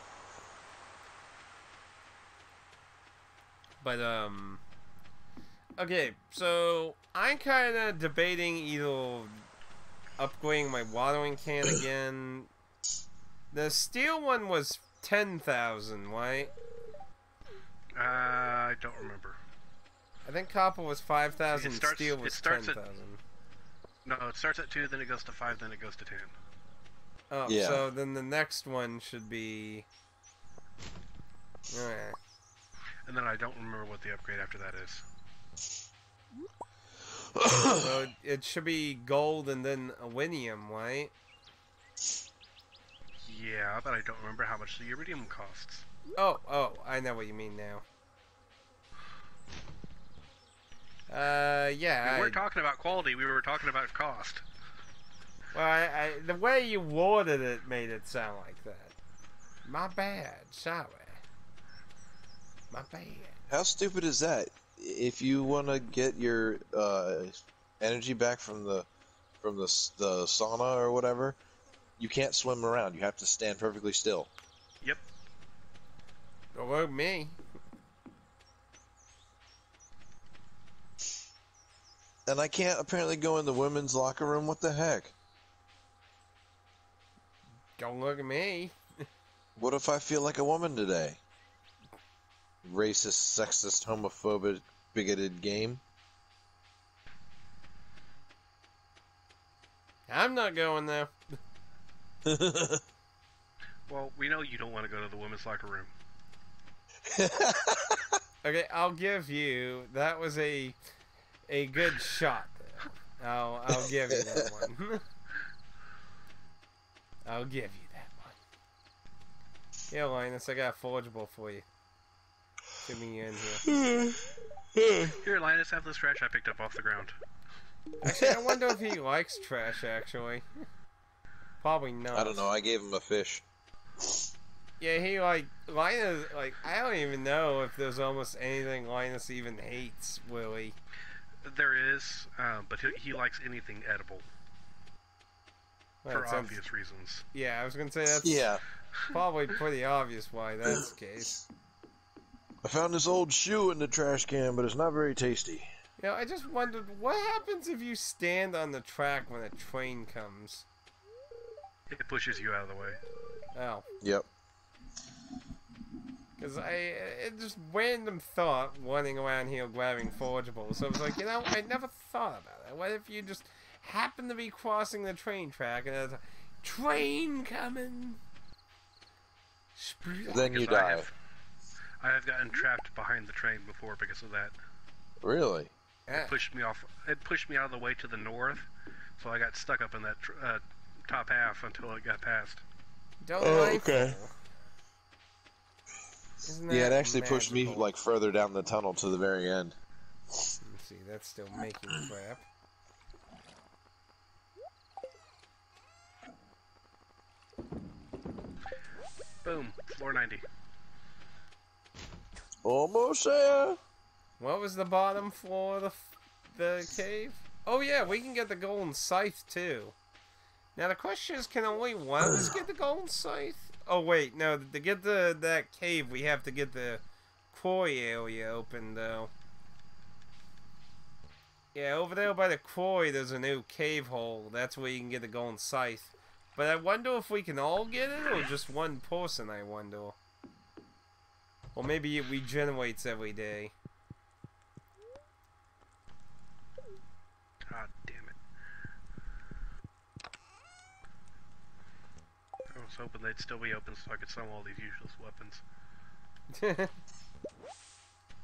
But um. Okay, so I'm kind of debating either upgrading my watering can again. The steel one was ten thousand, right? Uh, I don't remember. I think copper was five thousand. Steel was ten starts. No, it starts at two, then it goes to five, then it goes to ten. Oh, Yeah. so then the next one should be. Alright. And then I don't remember what the upgrade after that is. So it, it should be gold and then iridium, right? Yeah, but I don't remember how much the iridium costs. Oh, oh, I know what you mean now. Uh, yeah. We I- weren't talking about quality, we were talking about cost. Well, I, I, the way you worded it made it sound like that. My bad. Sorry. My bad. How stupid is that? If you want to get your uh, energy back from the from the the sauna or whatever, you can't swim around. You have to stand perfectly still. Yep. Don't look at me. And I can't apparently go in the women's locker room. What the heck? Don't look at me. What if I feel like a woman today? Racist, sexist, homophobic, bigoted game. I'm not going there. Well, we know you don't want to go to the women's locker room. Okay, I'll give you. That was a a good shot. There. I'll I'll give you that one. I'll give you that one. Yeah, Linus, I got a forageable for you. Give me in here. Here, Linus, have this trash I picked up off the ground. Actually, I wonder if he likes trash. Actually, probably not. I don't know. I gave him a fish. Yeah, he like Linus. Like I don't even know if there's almost anything Linus even hates. Willie. There is, um, but he, he likes anything edible Well, for that sounds- obvious reasons. Yeah, I was gonna say that's Yeah. probably pretty obvious why that's the case. I found this old shoe in the trash can, but it's not very tasty. You know, I just wondered what happens if you stand on the track when a train comes. It pushes you out of the way. Oh, Yep. because I it just random thought running around here grabbing forageables. So I was like, you know, I never thought about it. What if you just happen to be crossing the train track and there's a train coming? Spr- Then you Because I die. have, I have gotten trapped behind the train before because of that. Really? Yeah. Pushed me off. It pushed me out of the way to the north, so I got stuck up in that tr- uh, top half until it got past. Don't Oh, I okay. Isn't Yeah, it that actually pushed me like further down the tunnel to the very end. Let's see, that's still making crap. Boom, floor 90. Almost there. What was the bottom floor of the, the cave? Oh yeah, we can get the golden scythe too. Now the question is, can only one of us get the golden scythe? Oh wait, no. To get the that cave, we have to get the quarry area open though. Yeah, over there by the quarry, there's a new cave hole. That's where you can get the golden scythe. But I wonder if we can all get it, or just one person. I wonder. Or maybe it regenerates every day. God damn it. I was hoping they'd still be open so I could sell all these useless weapons.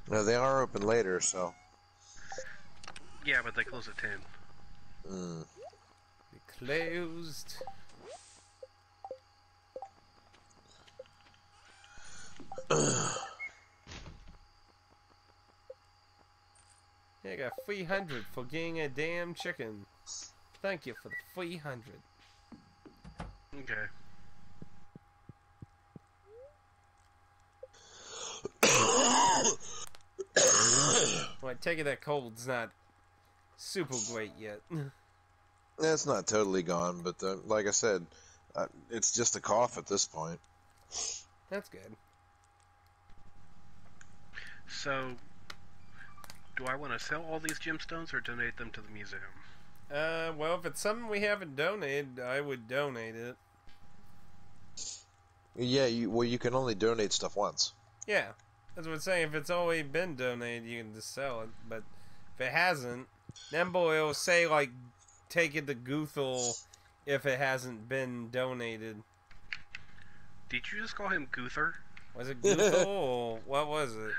No, they are open later, so. Yeah, but they close at 10. Mm. Closed. Yeah, I got 300 for getting a damn chicken. Thank you for the 300. Okay. Well, I take it that cold's not super great yet. It's not totally gone, but uh, like I said, uh, it's just a cough at this point. That's good. So, do I want to sell all these gemstones or donate them to the museum? Uh, well, if it's something we haven't donated, I would donate it. Yeah, you, well, you can only donate stuff once. Yeah, that's what I'm saying. If it's already been donated, you can just sell it. But if it hasn't, then boy, it'll say like, take it to Guthel if it hasn't been donated. Did you just call him Guther? Was it Guthel or what was it?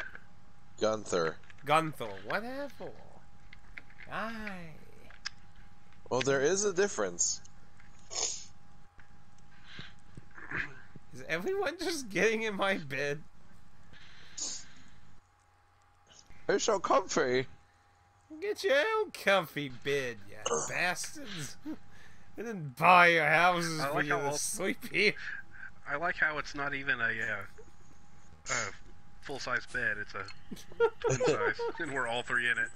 Gunther. Gunther, Whatever. Aye. Well, there is a difference. Is everyone just getting in my bed? They're so comfy. Get your own comfy bed, you bastards. I didn't buy your houses I for you how to sleep here. I like how it's not even a uh, uh, full size bed. It's a twin size, and we're all three in it.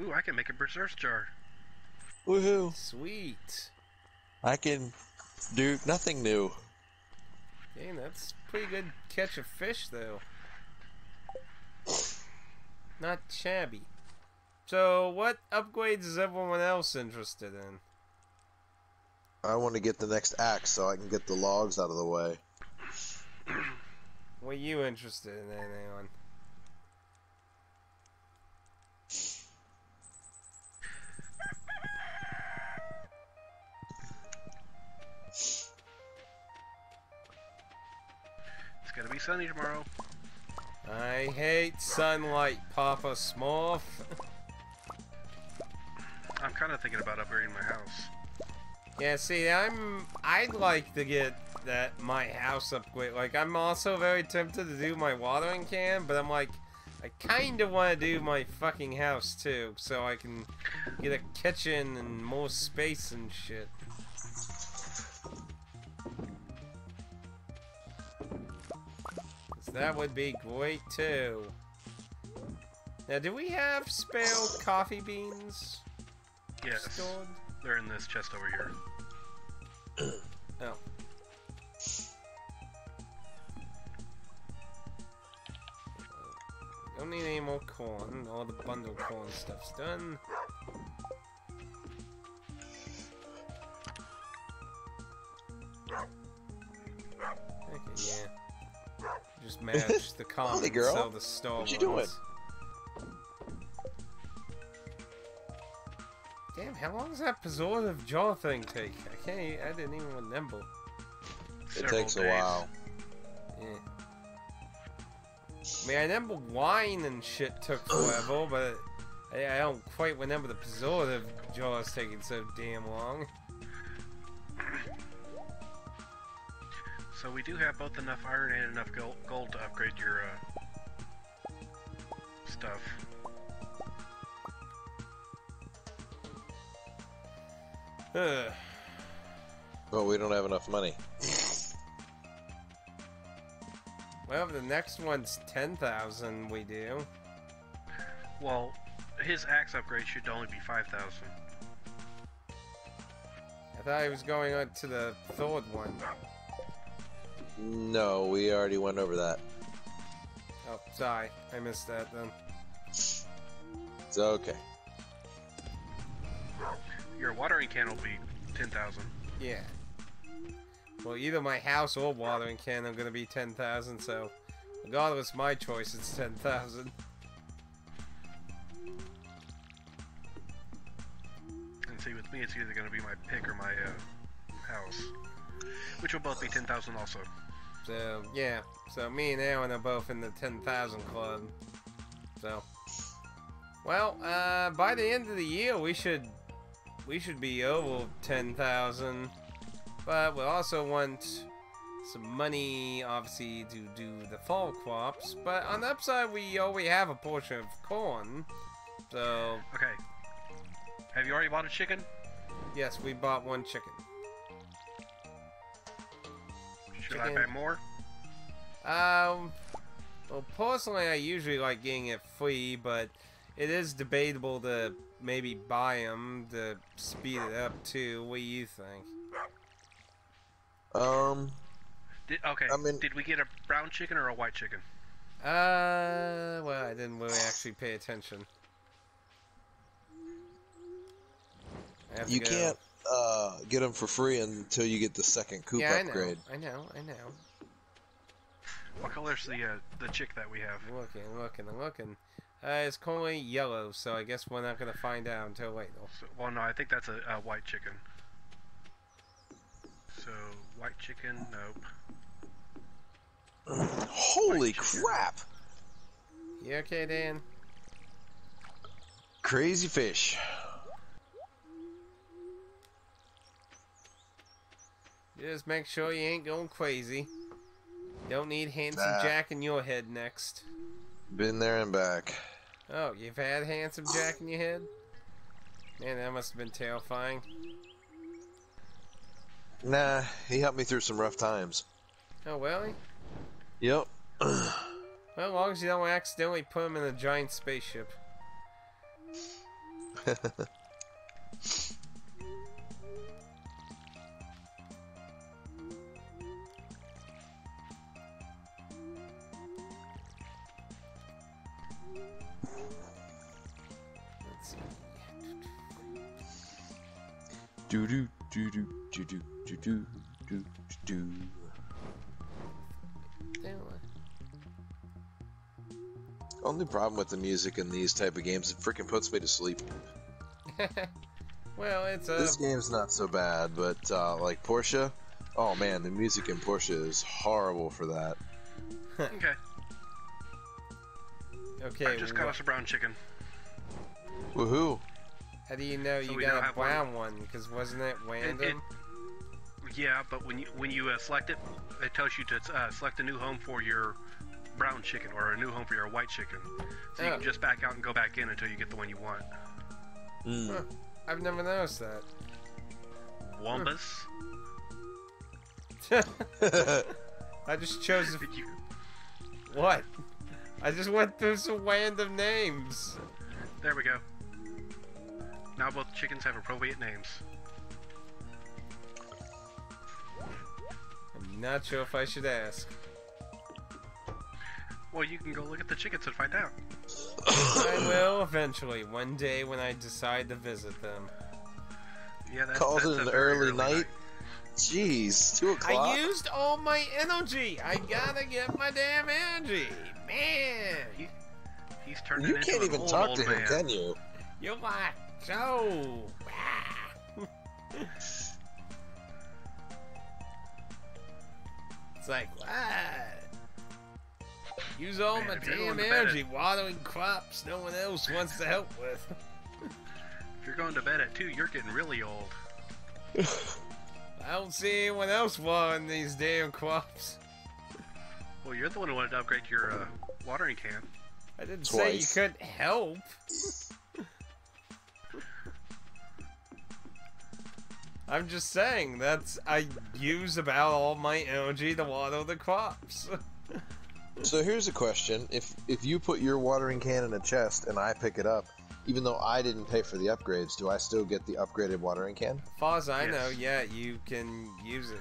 Ooh, I can make a berserk jar. Woohoo! Sweet. I can do nothing new. Dang, that's pretty good catch of fish, though. Not shabby. So, what upgrades is everyone else interested in? I want to get the next axe so I can get the logs out of the way. What are you interested in, anyone? It's gonna be sunny tomorrow. I hate sunlight, Papa Smurf. I'm kind of thinking about upgrading my house. Yeah, see, I'm. I'd like to get that my house upgrade. Like, I'm also very tempted to do my watering can, but I'm like, I kind of want to do my fucking house too, so I can get a kitchen and more space and shit. that would be great too. Now, do we have spare coffee beans Yes, stored? they're in this chest over here. Oh. Don't need any more corn. All the bundle corn stuff's done. Okay, yeah. Just match the Hey, girl. sell the star What you ones. Damn, how long does that preservative jar thing take? I can't. e- I didn't even remember. It Several takes a while. Yeah. I mean, I remember wine and shit took forever, but I, I don't quite remember the preservative jars taking so damn long. So we do have both enough iron and enough gold, gold to upgrade your uh, stuff. Ugh. But we don't have enough money. Well, the next one's 10,000 we do. Well, his axe upgrade should only be 5,000. I thought he was going on to the third one. No, we already went over that. Oh, sorry. I missed that then. It's okay. Your watering can will be 10,000. Yeah. Well, either my house or watering can are gonna be 10,000, so regardless my choice, it's 10,000. And see, with me, it's either going to be my pick or my uh, house. Which will both be 10,000 also. So, yeah. So, me and Aaron are both in the 10,000 club. So. Well, uh, by the end of the year, we should we should be over 10,000. But we also want some money, obviously, to do the fall crops. But on the upside, we already have a portion of corn. So, Okay. Have you already bought a chicken? yes, we bought one chicken. Should I buy more? Um, well, personally, I usually like getting it free, but it is debatable to maybe buy them to speed it up too. What do you think? Um, Did, okay. I mean- Did we get a brown chicken or a white chicken? Uh, well, I didn't really actually pay attention. I have to you go- can't uh, get them for free until you get the second coop yeah, upgrade. I know, I know, I know. What color's the uh, the chick that we have? I'm looking, I'm looking, I'm looking. Uh, it's currently yellow, so I guess we're not gonna find out until later. So, well, no, I think that's a, a white chicken. So white chicken, nope. Holy White chicken. crap! You okay, Dan? Crazy fish. Just make sure you ain't going crazy. Don't need Handsome Nah. Jack in your head next. Been there and back. Oh, you've had Handsome Jack in your head? Man, that must have been terrifying. Nah, he helped me through some rough times. Oh, really? Yep. Well, as long as you don't accidentally put him in a giant spaceship. Do do do do do do do do. Anyway. Only problem with the music in these type of games, it freaking puts me to sleep. well, it's uh... this game's not so bad, but uh, like Portia, oh man, the music in Portia is horrible for that. okay. Okay. I just got us a brown chicken. Woohoo! How do you know So you got a have one. brown one? Because wasn't it random? Yeah, but when you when you uh, select it, it tells you to uh, select a new home for your brown chicken or a new home for your white chicken. So you Oh. can just back out and go back in until you get the one you want. Mm. Huh. I've never noticed that. Wombus. I just chose the Did you? What? I just went through some random names. There we go. Now both chickens have appropriate names. I'm not sure if I should ask. Well, you can go look at the chickens and find out. I will eventually, one day when I decide to visit them. Yeah, that's, Calls that's it an very early night? Jeez, two o'clock. I used all my energy. I gotta get my damn energy. Man, He, he's turned you into can't an even old, talk old to him, man. can you? you're like so. ah. it's like what? Use all Man, my damn going to energy watering crops no one else wants to help with. If you're going to bed at two, you're getting really old. I don't see anyone else watering these damn crops. Well, you're the one who wanted to upgrade your uh, watering can. I didn't say you couldn't help. I'm just saying that's I use about all my energy to water the crops. So here's a question: If if you put your watering can in a chest and I pick it up, even though I didn't pay for the upgrades, do I still get the upgraded watering can? As far as I Yes. know, yeah, you can use it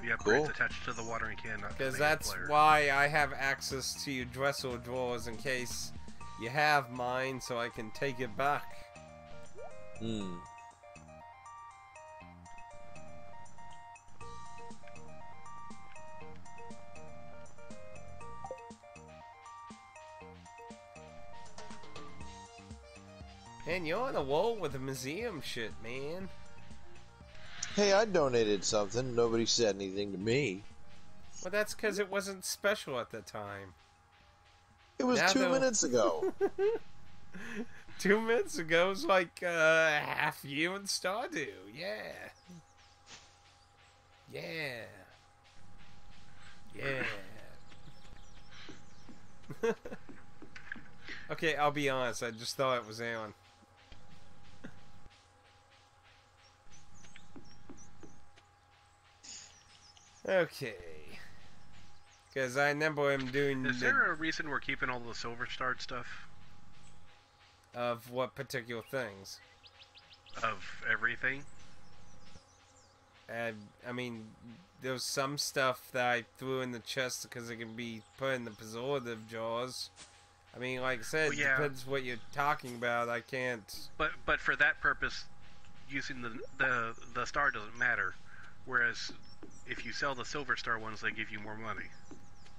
The upgrades Cool. attached to the watering can. not because that's player. why I have access to your dresser drawers in case you have mine, so I can take it back. Hmm. Man, you're on a roll with the museum shit, man. Hey, I donated something. Nobody said anything to me. Well, that's because it wasn't special at the time. It was Now two they'll- minutes ago. Two minutes ago was like uh, half you and Stardew. Yeah. Yeah. Yeah. okay, I'll be honest. I just thought it was Alan. Okay. Because I remember him doing Is the, there a reason we're keeping all the silver starred stuff of what particular things. of everything? And I mean, there's some stuff that I threw in the chest because it can be put in the preservative jars. I mean, like I said, Well, yeah. depends what you're talking about. I can't. But but for that purpose, using the the the star doesn't matter. Whereas if you sell the silver star ones, they give you more money.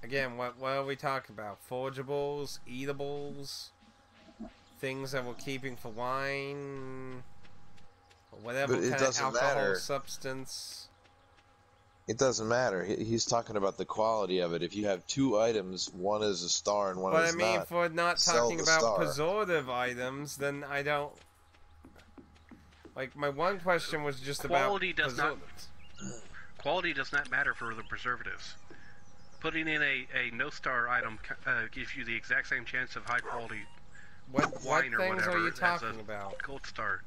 Again, what what are we talking about? Forageables, eatables, things that we're keeping for wine, or whatever it kind of doesn't alcohol matter. substance. It doesn't matter. He's talking about the quality of it. If you have two items, one is a star and one is not. But I mean, not. if we're not talking about star. preservative items, then I don't. Like my one question was just Quality about does not- preservatives. Quality does not matter for the preservatives. Putting in a, a no star item uh, gives you the exact same chance of high quality What what wine or things are whatever you as a talking about? gold star.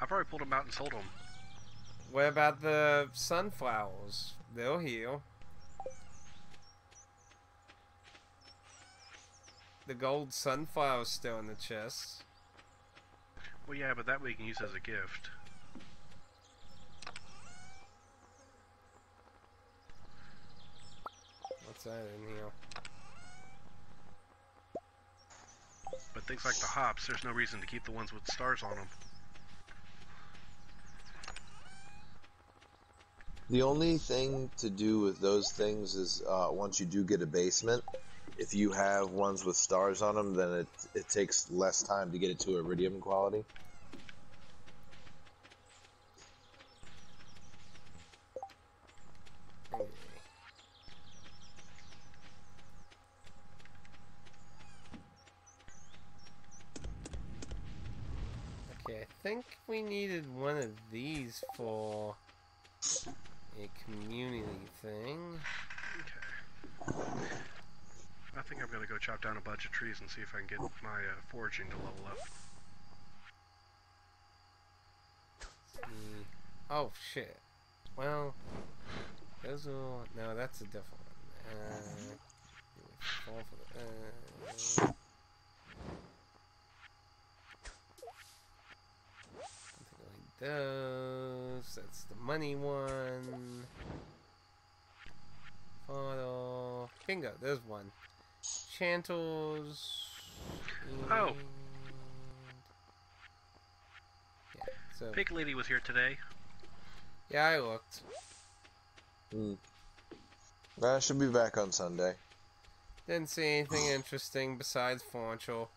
I've already pulled them out and sold them. what about the sunflowers? They'll heal. The gold sunflower's still in the chest. Well, yeah, but that we can use as a gift. What's that in here? But things like the hops, there's no reason to keep the ones with stars on them. The only thing to do with those things is uh, once you do get a basement, if you have ones with stars on them, then it it takes less time to get it to iridium quality. Okay. Okay, I think we needed one of these for a community thing. Okay. I think I'm gonna go chop down a bunch of trees and see if I can get my uh, foraging to level up. Oh shit. Well, those will. No, that's a different one. Uh, fall for the- uh, something like those. That's the money one. Photo. Bingo. There's one. Chanterelles. Oh. Yeah. So. Pig Lady was here today. Yeah, I looked. Hmm. I should be back on Sunday. Didn't see anything interesting besides Faunchel.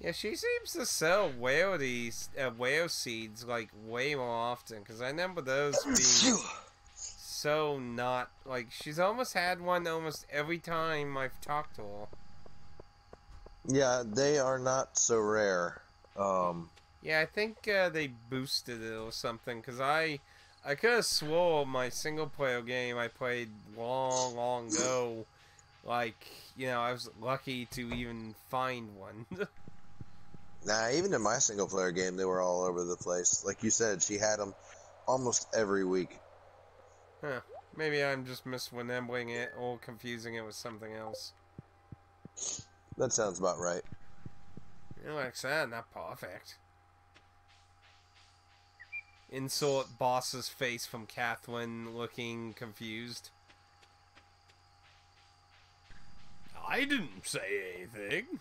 Yeah, she seems to sell whale these uh, whale seeds like way more often because I remember those being so not like she's almost had one almost every time I've talked to her. Yeah, they are not so rare. Um, Yeah, I think uh, they boosted it or something because I I could have swore my single player game I played long, long ago, like you know I was lucky to even find one. nah, even in my single player game, they were all over the place. Like you said, she had them almost every week. huh. Maybe I'm just misremembering it or confusing it with something else. That sounds about right. You know, like said, not perfect. Insult boss's face from Catherine looking confused. I didn't say anything.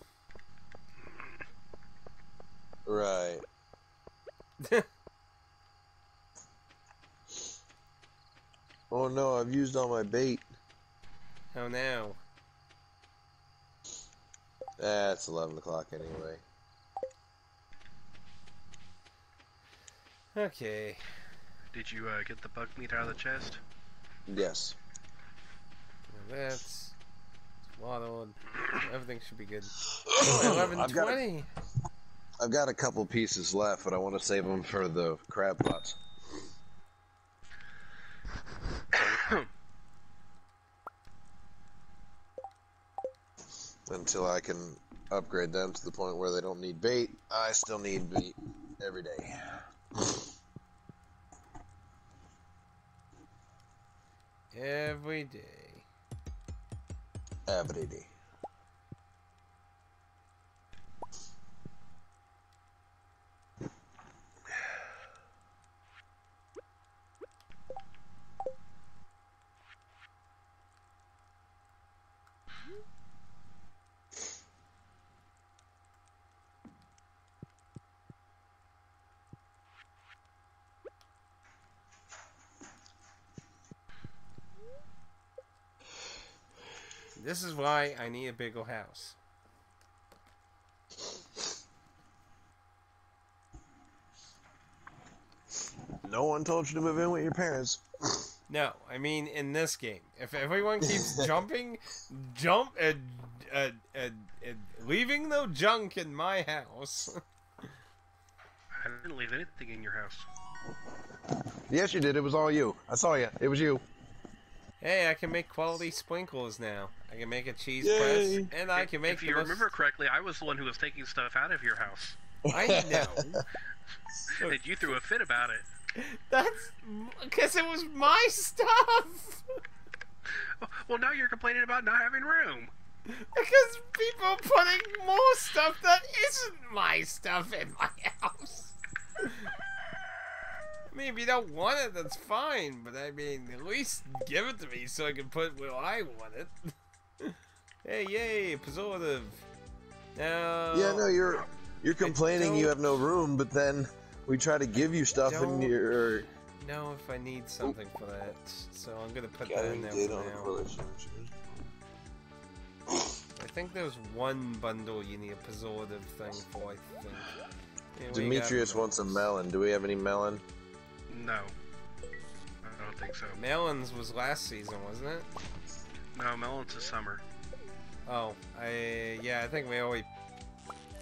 Right. oh no, I've used all my bait. Oh, How now? That's 11 o'clock anyway. Okay. Did you uh, get the bug meat out of the chest? Yes. Now that's swaddled. Everything should be good. 11:20. I've got a couple pieces left, but I want to save them for the crab pots. Until I can upgrade them to the point where they don't need bait, I still need bait every day. Every day. Every day. This is why I need a big bigger house. No one told you to move in with your parents. No, I mean in this game. If everyone keeps jumping, jump and uh, uh, uh, leaving no junk in my house. I didn't leave anything in your house. Yes, you did. It was all you. I saw you. It was you. Hey, I can make quality sprinklers now. I can make a cheese Yay. press, and I If- can make If the you most- remember correctly, I was the one who was taking stuff out of your house. I know. And you threw a fit about it. That's because it was my stuff. Well, now you're complaining about not having room. Because people are putting more stuff that isn't my stuff in my house. I mean, if you don't want it, that's fine. But I mean, at least give it to me so I can put where I want it. hey, yay, positive. Now. Yeah, no, you're you're complaining you have no room, but then we try to give you stuff and you're know if I need something for that, so I'm gonna put that in there for now. I think there's one bundle you need a positive thing for. I think. Yeah, Demetrius wants a melon. Do we have any melon? No. I don't think so. Melons was last season, wasn't it? No, melons is summer. Oh, I yeah, I think we already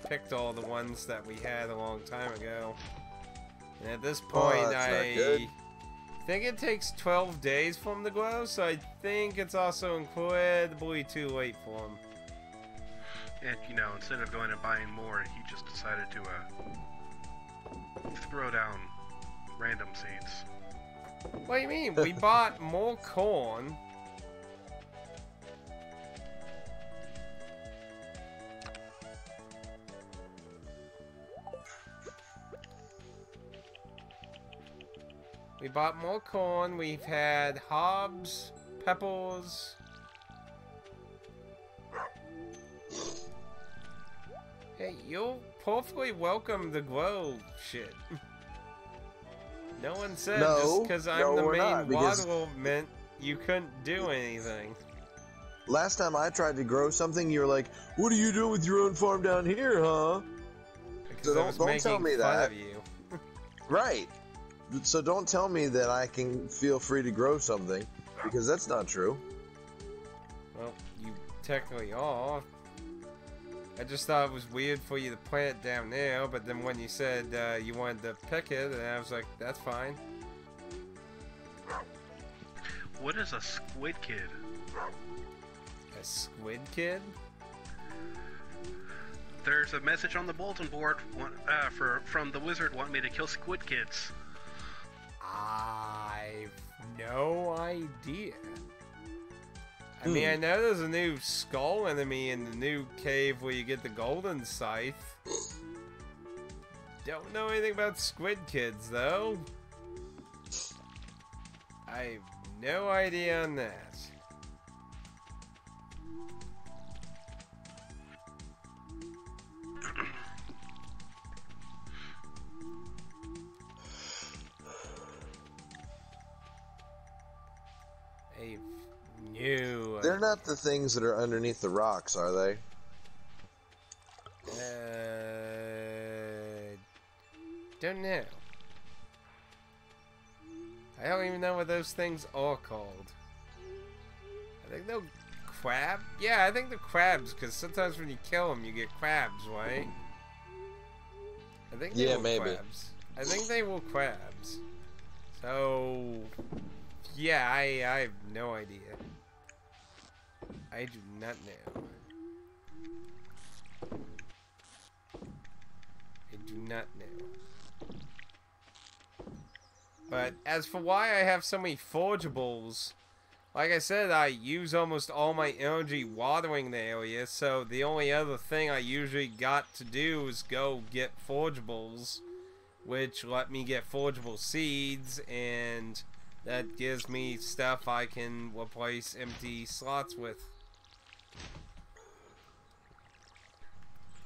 picked all the ones that we had a long time ago. And at this Oh, point, that's not I think it takes 12 days for them to grow, so I think it's also incredibly too late for them. And, you know, instead of going and buying more, he just decided to, uh, throw down random seeds. What do you mean? We bought more corn. We bought more corn. We've had hops, peppers. Hey, you're perfectly welcome to grow shit. No one said No, just because I'm no, the main not, waddle meant you couldn't do anything. Last time I tried to grow something, you were like, "What are you doing with your own farm down here, huh?" Because So don't making tell me that. Right. So don't tell me that I can feel free to grow something, because that's not true. Well, you technically are. I just thought it was weird for you to plant it down there, but then when you said uh, you wanted to pick it, and I was like, that's fine. What is a squid kid? A squid kid? There's a message on the bulletin board want- uh, for from the wizard wanting me to kill squid kids. I've no idea. I Hmm. mean, I know there's a new skull enemy in the new cave where you get the golden scythe. Don't know anything about squid kids, though. I've no idea on that. I've no They're not the things that are underneath the rocks, are they? Uh, don't know. I don't even know what those things are called. I think they're crab. Yeah, I think they're crabs because sometimes when you kill them, you get crabs, right? I think they Yeah, maybe. crabs. I think they were crabs. So, yeah, I I have no idea. I do not know. I do not know. But as for why I have so many forageables, like I said, I use almost all my energy watering the area, so the only other thing I usually got to do is go get forageables, which let me get forageable seeds, and that gives me stuff I can replace empty slots with.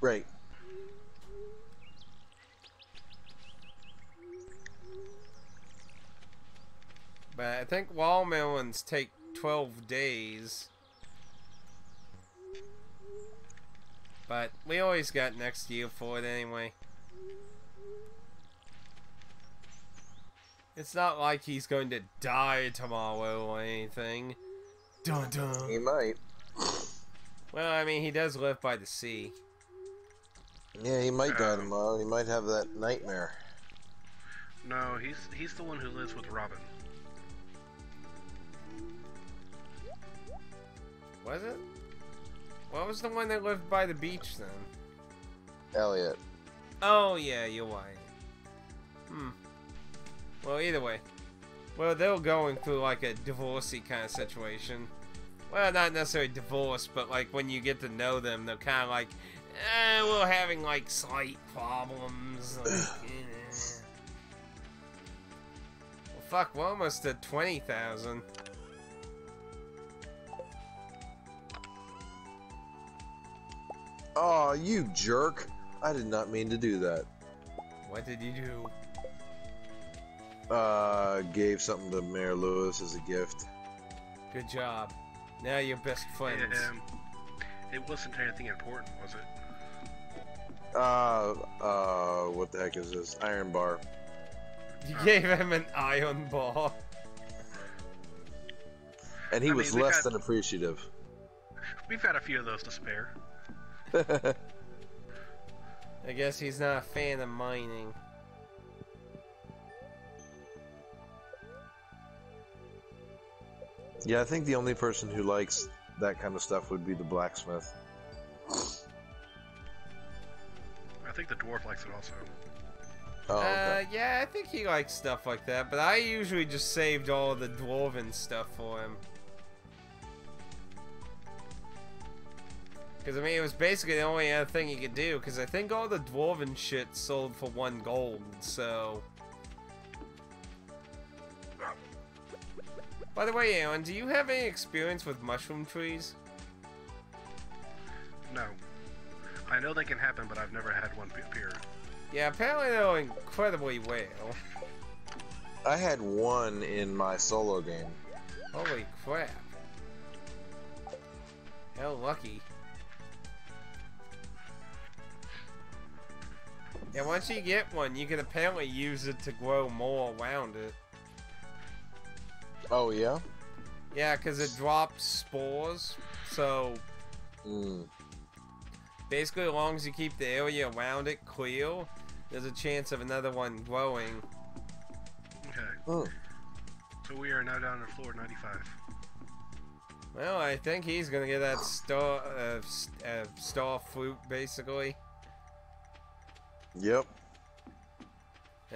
Right. But I think watermelons take 12 days. But we always got next year for it anyway. It's not like he's going to die tomorrow or anything. Dun dun. He might. Well, I mean, he does live by the sea. Yeah, he might die Um, tomorrow. He might have that nightmare. No, he's he's the one who lives with Robin. Was it? What was the one that lived by the beach then? Elliot. Oh, yeah, you're right. Hmm. Well, either way. Well, they're going through like a divorcey kind of situation. Well, not necessarily divorce, but like when you get to know them, they're kind of like, eh, we're having like slight problems. Like, eh. Well, fuck, we're almost at 20,000. Oh, you jerk. I did not mean to do that. What did you do? Uh, gave something to Mayor Lewis as a gift. Good job. Now you're best friends. Um, it wasn't anything important, was it? Uh, uh, what the heck is this? Iron bar. You gave him an iron bar. And he I was mean, less got- than appreciative. We've got a few of those to spare. I guess he's not a fan of mining. yeah, I think the only person who likes that kind of stuff would be the blacksmith. I think the dwarf likes it also. Oh, okay. Uh, yeah, I think he likes stuff like that, but I usually just saved all the dwarven stuff for him. Because, I mean, it was basically the only other thing he could do, because I think all the dwarven shit sold for one gold, so... By the way, Alan, do you have any experience with mushroom trees? I know they can happen, but I've never had one appear. Yeah, apparently they're incredibly well. I had one in my solo game. Holy crap. How lucky. Yeah, once you get one, you can apparently use it to grow more around it. Oh, yeah? Yeah, because it drops spores. So, Mm. Basically, as long as you keep the area around it clear, there's a chance of another one growing. Okay. Mm. So we are now down to floor 95. Well, I think he's gonna get that star, uh, s- uh, star fruit, basically. Yep.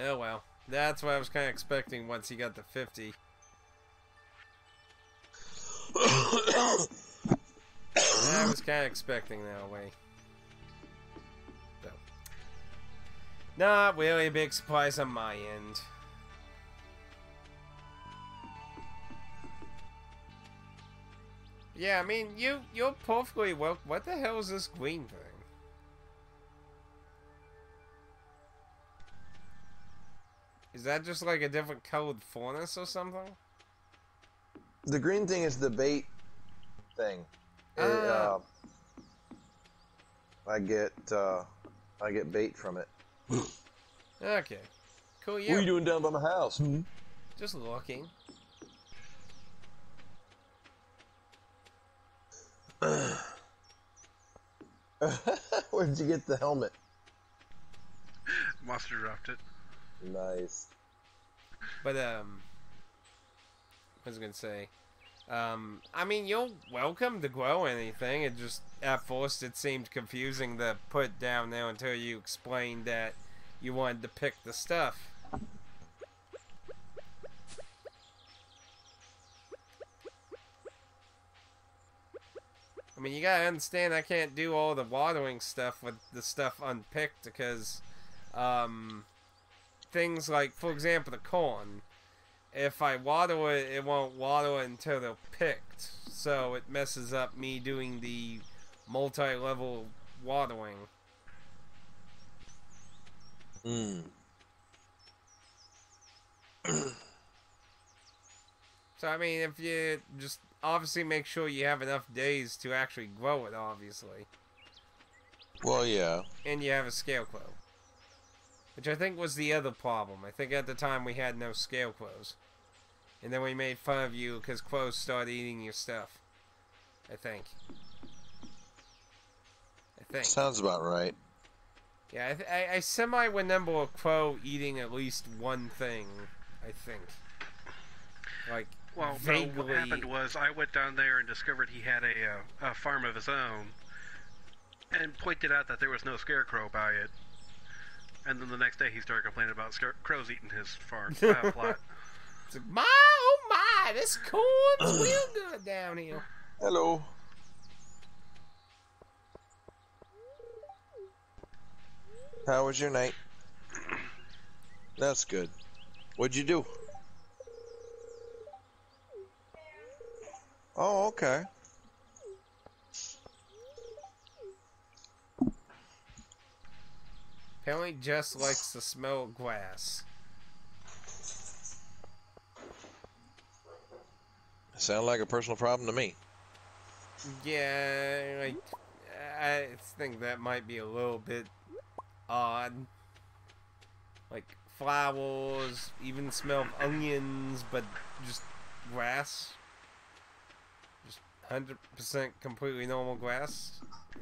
Oh well. That's what I was kind of expecting once he got the 50. I was kind of expecting that way. Not really a big surprise on my end. Yeah, I mean, you, you're perfectly well. What the hell is this green thing? Is that just like a different colored furnace or something? the green thing is the bait thing. It, Ah. uh, I get uh, I get bait from it. Okay. Cool, yeah. What are you doing down by my house? Hmm? Just looking. Where did you get the helmet? Monster dropped it. Nice. But um, I was gonna say? Um, I mean, you're welcome to grow anything. It just at first it seemed confusing to put down there until you explained that you wanted to pick the stuff. I mean, you gotta understand I can't do all the watering stuff with the stuff unpicked because, um, things like, for example, the corn. If I water it, it won't water until they're picked. So it messes up me doing the multi-level watering. Mm. So I mean, if you just obviously make sure you have enough days to actually grow it, obviously, Well, yeah. and you have a scale scarecrow, which I think was the other problem. I think at the time we had no scale scarecrows, and then we made fun of you because crows started eating your stuff. I think. I think. Sounds about right. Yeah, I, I, I semi remember a crow eating at least one thing. I think. Like Well, no, vaguely. what happened was I went down there and discovered he had a, uh, a farm of his own, and pointed out that there was no scarecrow by it. And then the next day he started complaining about scar- crows eating his farm uh, plot. It's like, my oh my, this corn's real good down here. Hello. How was your night? That's good. What'd you do? Oh, okay. Apparently, just likes the smell of grass. Sound like a personal problem to me. Yeah, like I think that might be a little bit odd. Like flowers, even smell of onions, but just grass. Just hundred percent completely normal grass. Eh,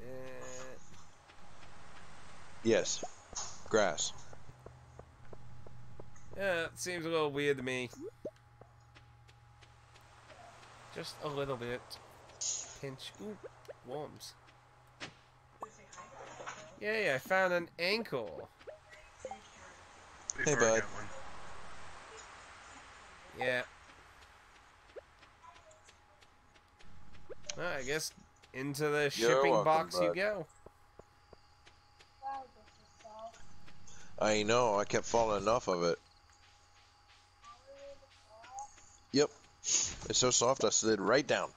Yes. Grass. yeah, it seems a little weird to me. Just a little bit. Pinch. Ooh, worms. Yay, I found an ankle. Before I bud. Yeah. Well, I guess into the shipping welcome, box you go. I know. I kept falling off of it. It's so soft I slid right down.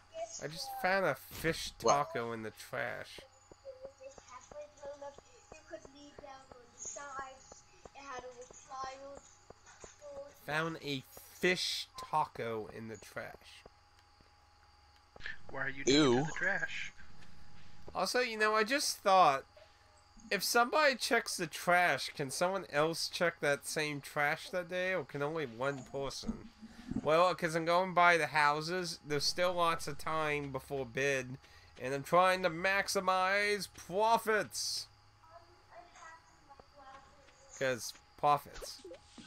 I just found a fish What? taco in the trash. Found a fish taco in the trash. Why are you digging Ew. in the trash? Also, you know, I just thought if somebody checks the trash, can someone else check that same trash that day, or can only one person? Well, because I'm going by the houses, there's still lots of time before bid, and I'm trying to maximize profits. Because profits.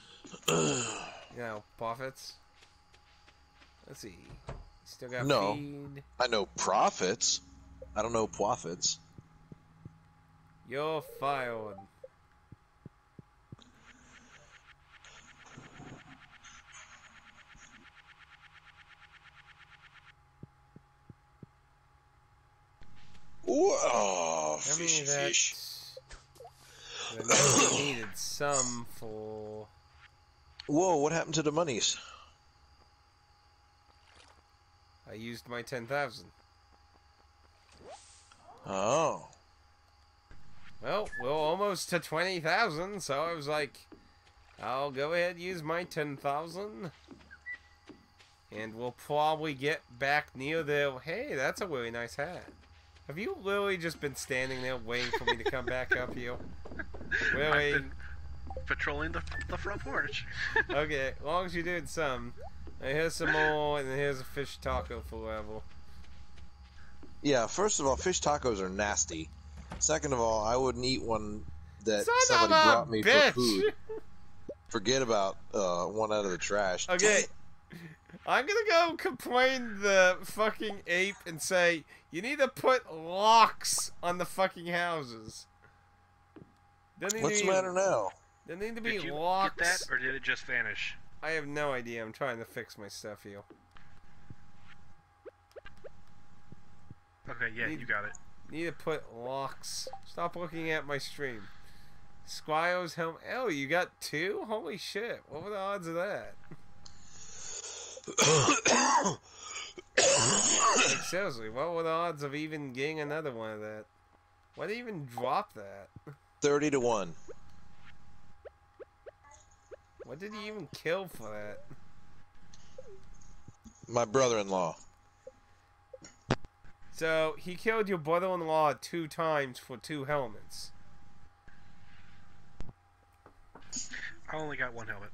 you know, profits. Let's see. Still got No. feed. I know profits. I don't know profits. You're fired. Whoa, I mean fishy that. fish. I needed some for. Whoa, what happened to the monies? I used my ten thousand. Oh. Well, we're almost to twenty thousand, so I was like, I'll go ahead and use my ten thousand, and we'll probably get back near the. Hey, that's a really nice hat. Have you literally just been standing there waiting for me to come back up here? Really? I've been patrolling the, the front porch. Okay, as long as you're doing some. Now here's some more, and here's a fish taco for level. Yeah, first of all, fish tacos are nasty. Second of all, I wouldn't eat one that Son somebody brought me bitch! for food. Forget about uh, one out of the trash. Okay. I'm gonna go complain the fucking ape and say you need to put locks on the fucking houses. There need What's to the matter now? There need to be Did you locks. get that, or did it just vanish? I have no idea. I'm trying to fix my stuff here. Okay, yeah, Need- you got it. Need to put locks. Stop looking at my stream. Squire's helm. Oh, you got two? Holy shit! What were the odds of that? Like seriously, what were the odds of even getting another one of that? Why did you even drop that? 30 to 1. What did he even kill for that? My brother in law. So he killed your brother-in-law two times for two helmets. I only got one helmet.